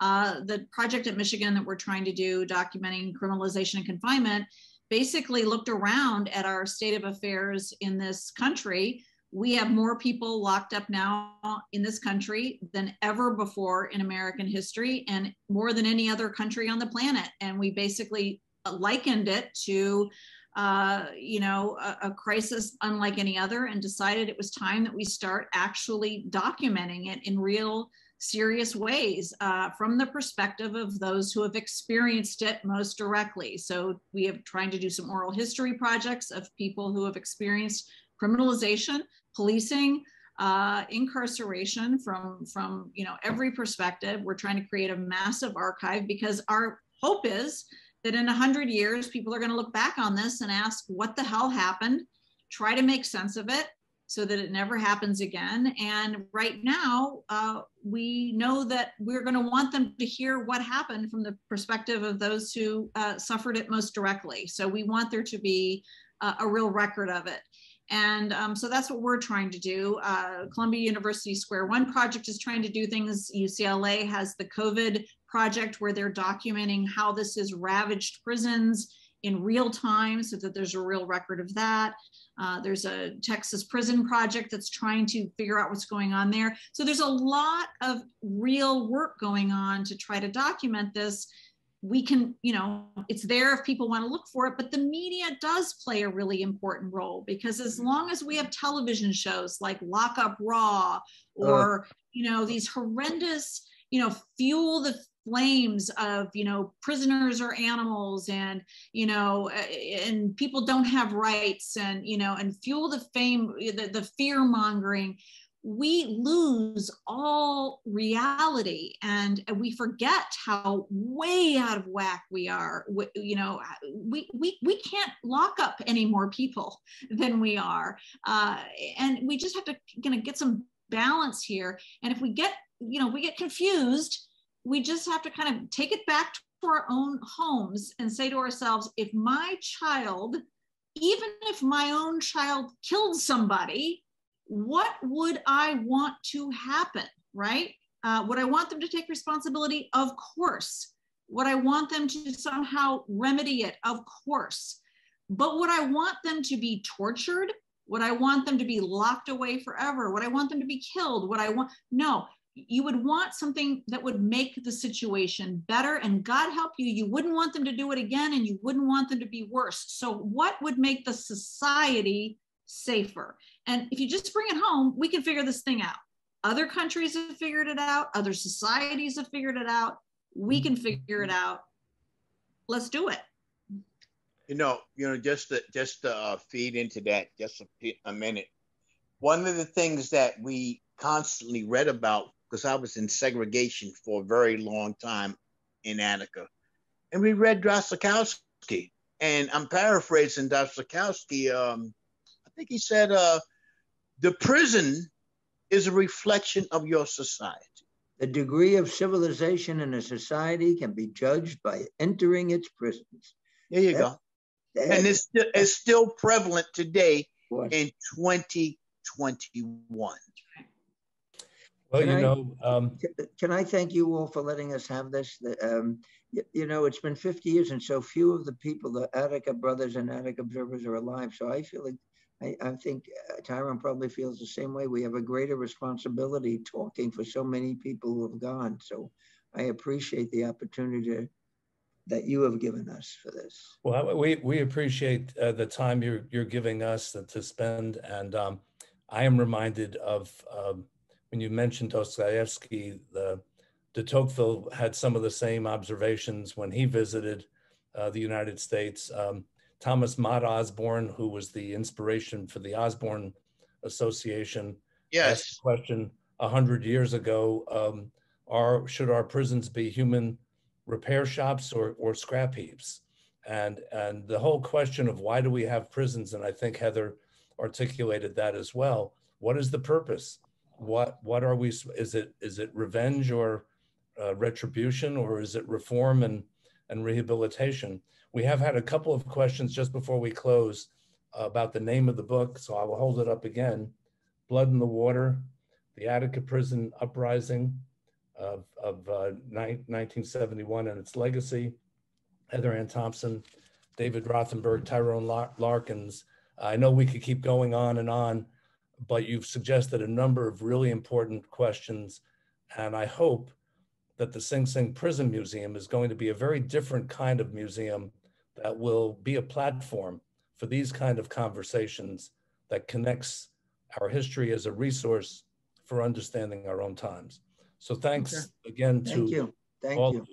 Speaker 2: uh, the project at michigan that we're trying to do documenting criminalization and confinement basically looked around at our state of affairs in this country we have more people locked up now in this country than ever before in American history and more than any other country on the planet. And we basically likened it to uh, you know, a, a, crisis unlike any other and decided it was time that we start actually documenting it in real serious ways uh, from the perspective of those who have experienced it most directly. So we have trying to do some oral history projects of people who have experienced criminalization, policing, uh, incarceration from from you know every perspective. We're trying to create a massive archive because our hope is that in 100 years, people are going to look back on this and ask, what the hell happened? Try to make sense of it so that it never happens again. And right now, uh, we know that we're going to want them to hear what happened from the perspective of those who uh, suffered it most directly. So we want there to be uh, a real record of it. And um, so that's what we're trying to do. Uh, Columbia University Square One project is trying to do things. UCLA has the COVID project where they're documenting how this has ravaged prisons in real time so that there's a real record of that. Uh, there's a Texas prison project that's trying to figure out what's going on there. So there's a lot of real work going on to try to document this we can, you know, it's there if people want to look for it, but the media does play a really important role because as mm-hmm. long as we have television shows like Lock Up Raw or, uh. you know, these horrendous, you know, fuel the flames of you know prisoners or animals and you know and people don't have rights and you know and fuel the fame the, the fear mongering we lose all reality and we forget how way out of whack we are. We, you know we, we we can't lock up any more people than we are. Uh, and we just have to kind of get some balance here. And if we get you know we get confused we just have to kind of take it back to our own homes and say to ourselves if my child even if my own child killed somebody what would I want to happen, right? Uh, would I want them to take responsibility? Of course. Would I want them to somehow remedy it? Of course. But would I want them to be tortured? Would I want them to be locked away forever? Would I want them to be killed? Would I want, no, you would want something that would make the situation better. And God help you, you wouldn't want them to do it again and you wouldn't want them to be worse. So, what would make the society safer? And if you just bring it home, we can figure this thing out. Other countries have figured it out, other societies have figured it out. We can figure it out. Let's do it.
Speaker 3: You know, you know, just to just to uh, feed into that, just a, a minute. One of the things that we constantly read about, because I was in segregation for a very long time in Attica, and we read Dostoevsky, and I'm paraphrasing Dostoevsky. Um, I think he said, uh, the prison is a reflection of your society.
Speaker 4: The degree of civilization in a society can be judged by entering its prisons.
Speaker 3: There you that, go. That, and it's, it's still prevalent today what? in 2021.
Speaker 1: Well, can you I, know, um,
Speaker 4: can I thank you all for letting us have this? Um, you, you, know, it's been 50 years, and so few of the people, the Attica brothers and Attica observers, are alive. So I feel like I, I think uh, Tyrone probably feels the same way. We have a greater responsibility talking for so many people who have gone. So I appreciate the opportunity that you have given us for this.
Speaker 1: Well, we, we appreciate uh, the time you're, you're giving us to spend. And um, I am reminded of um, when you mentioned Dostoevsky, the de Tocqueville had some of the same observations when he visited uh, the United States. Um, Thomas Mott Osborne, who was the inspiration for the Osborne Association,
Speaker 3: yes.
Speaker 1: asked a question a hundred years ago: um, Are should our prisons be human repair shops or or scrap heaps? And and the whole question of why do we have prisons? And I think Heather articulated that as well. What is the purpose? What what are we? Is it is it revenge or uh, retribution, or is it reform and and rehabilitation? We have had a couple of questions just before we close about the name of the book, so I will hold it up again. Blood in the Water, the Attica Prison Uprising of, of uh, 1971 and its legacy. Heather Ann Thompson, David Rothenberg, Tyrone Larkins. I know we could keep going on and on, but you've suggested a number of really important questions. And I hope that the Sing Sing Prison Museum is going to be a very different kind of museum that will be a platform for these kind of conversations that connects our history as a resource for understanding our own times. So thanks okay. again
Speaker 4: to Thank you. Thank all. you.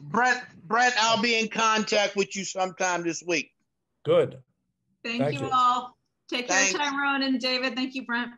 Speaker 3: Brett, Brett, I'll be in contact with you sometime this week.
Speaker 1: Good.
Speaker 2: Thank, Thank you, you, all. Take care, Thanks. Tyrone and David. Thank you, Brent.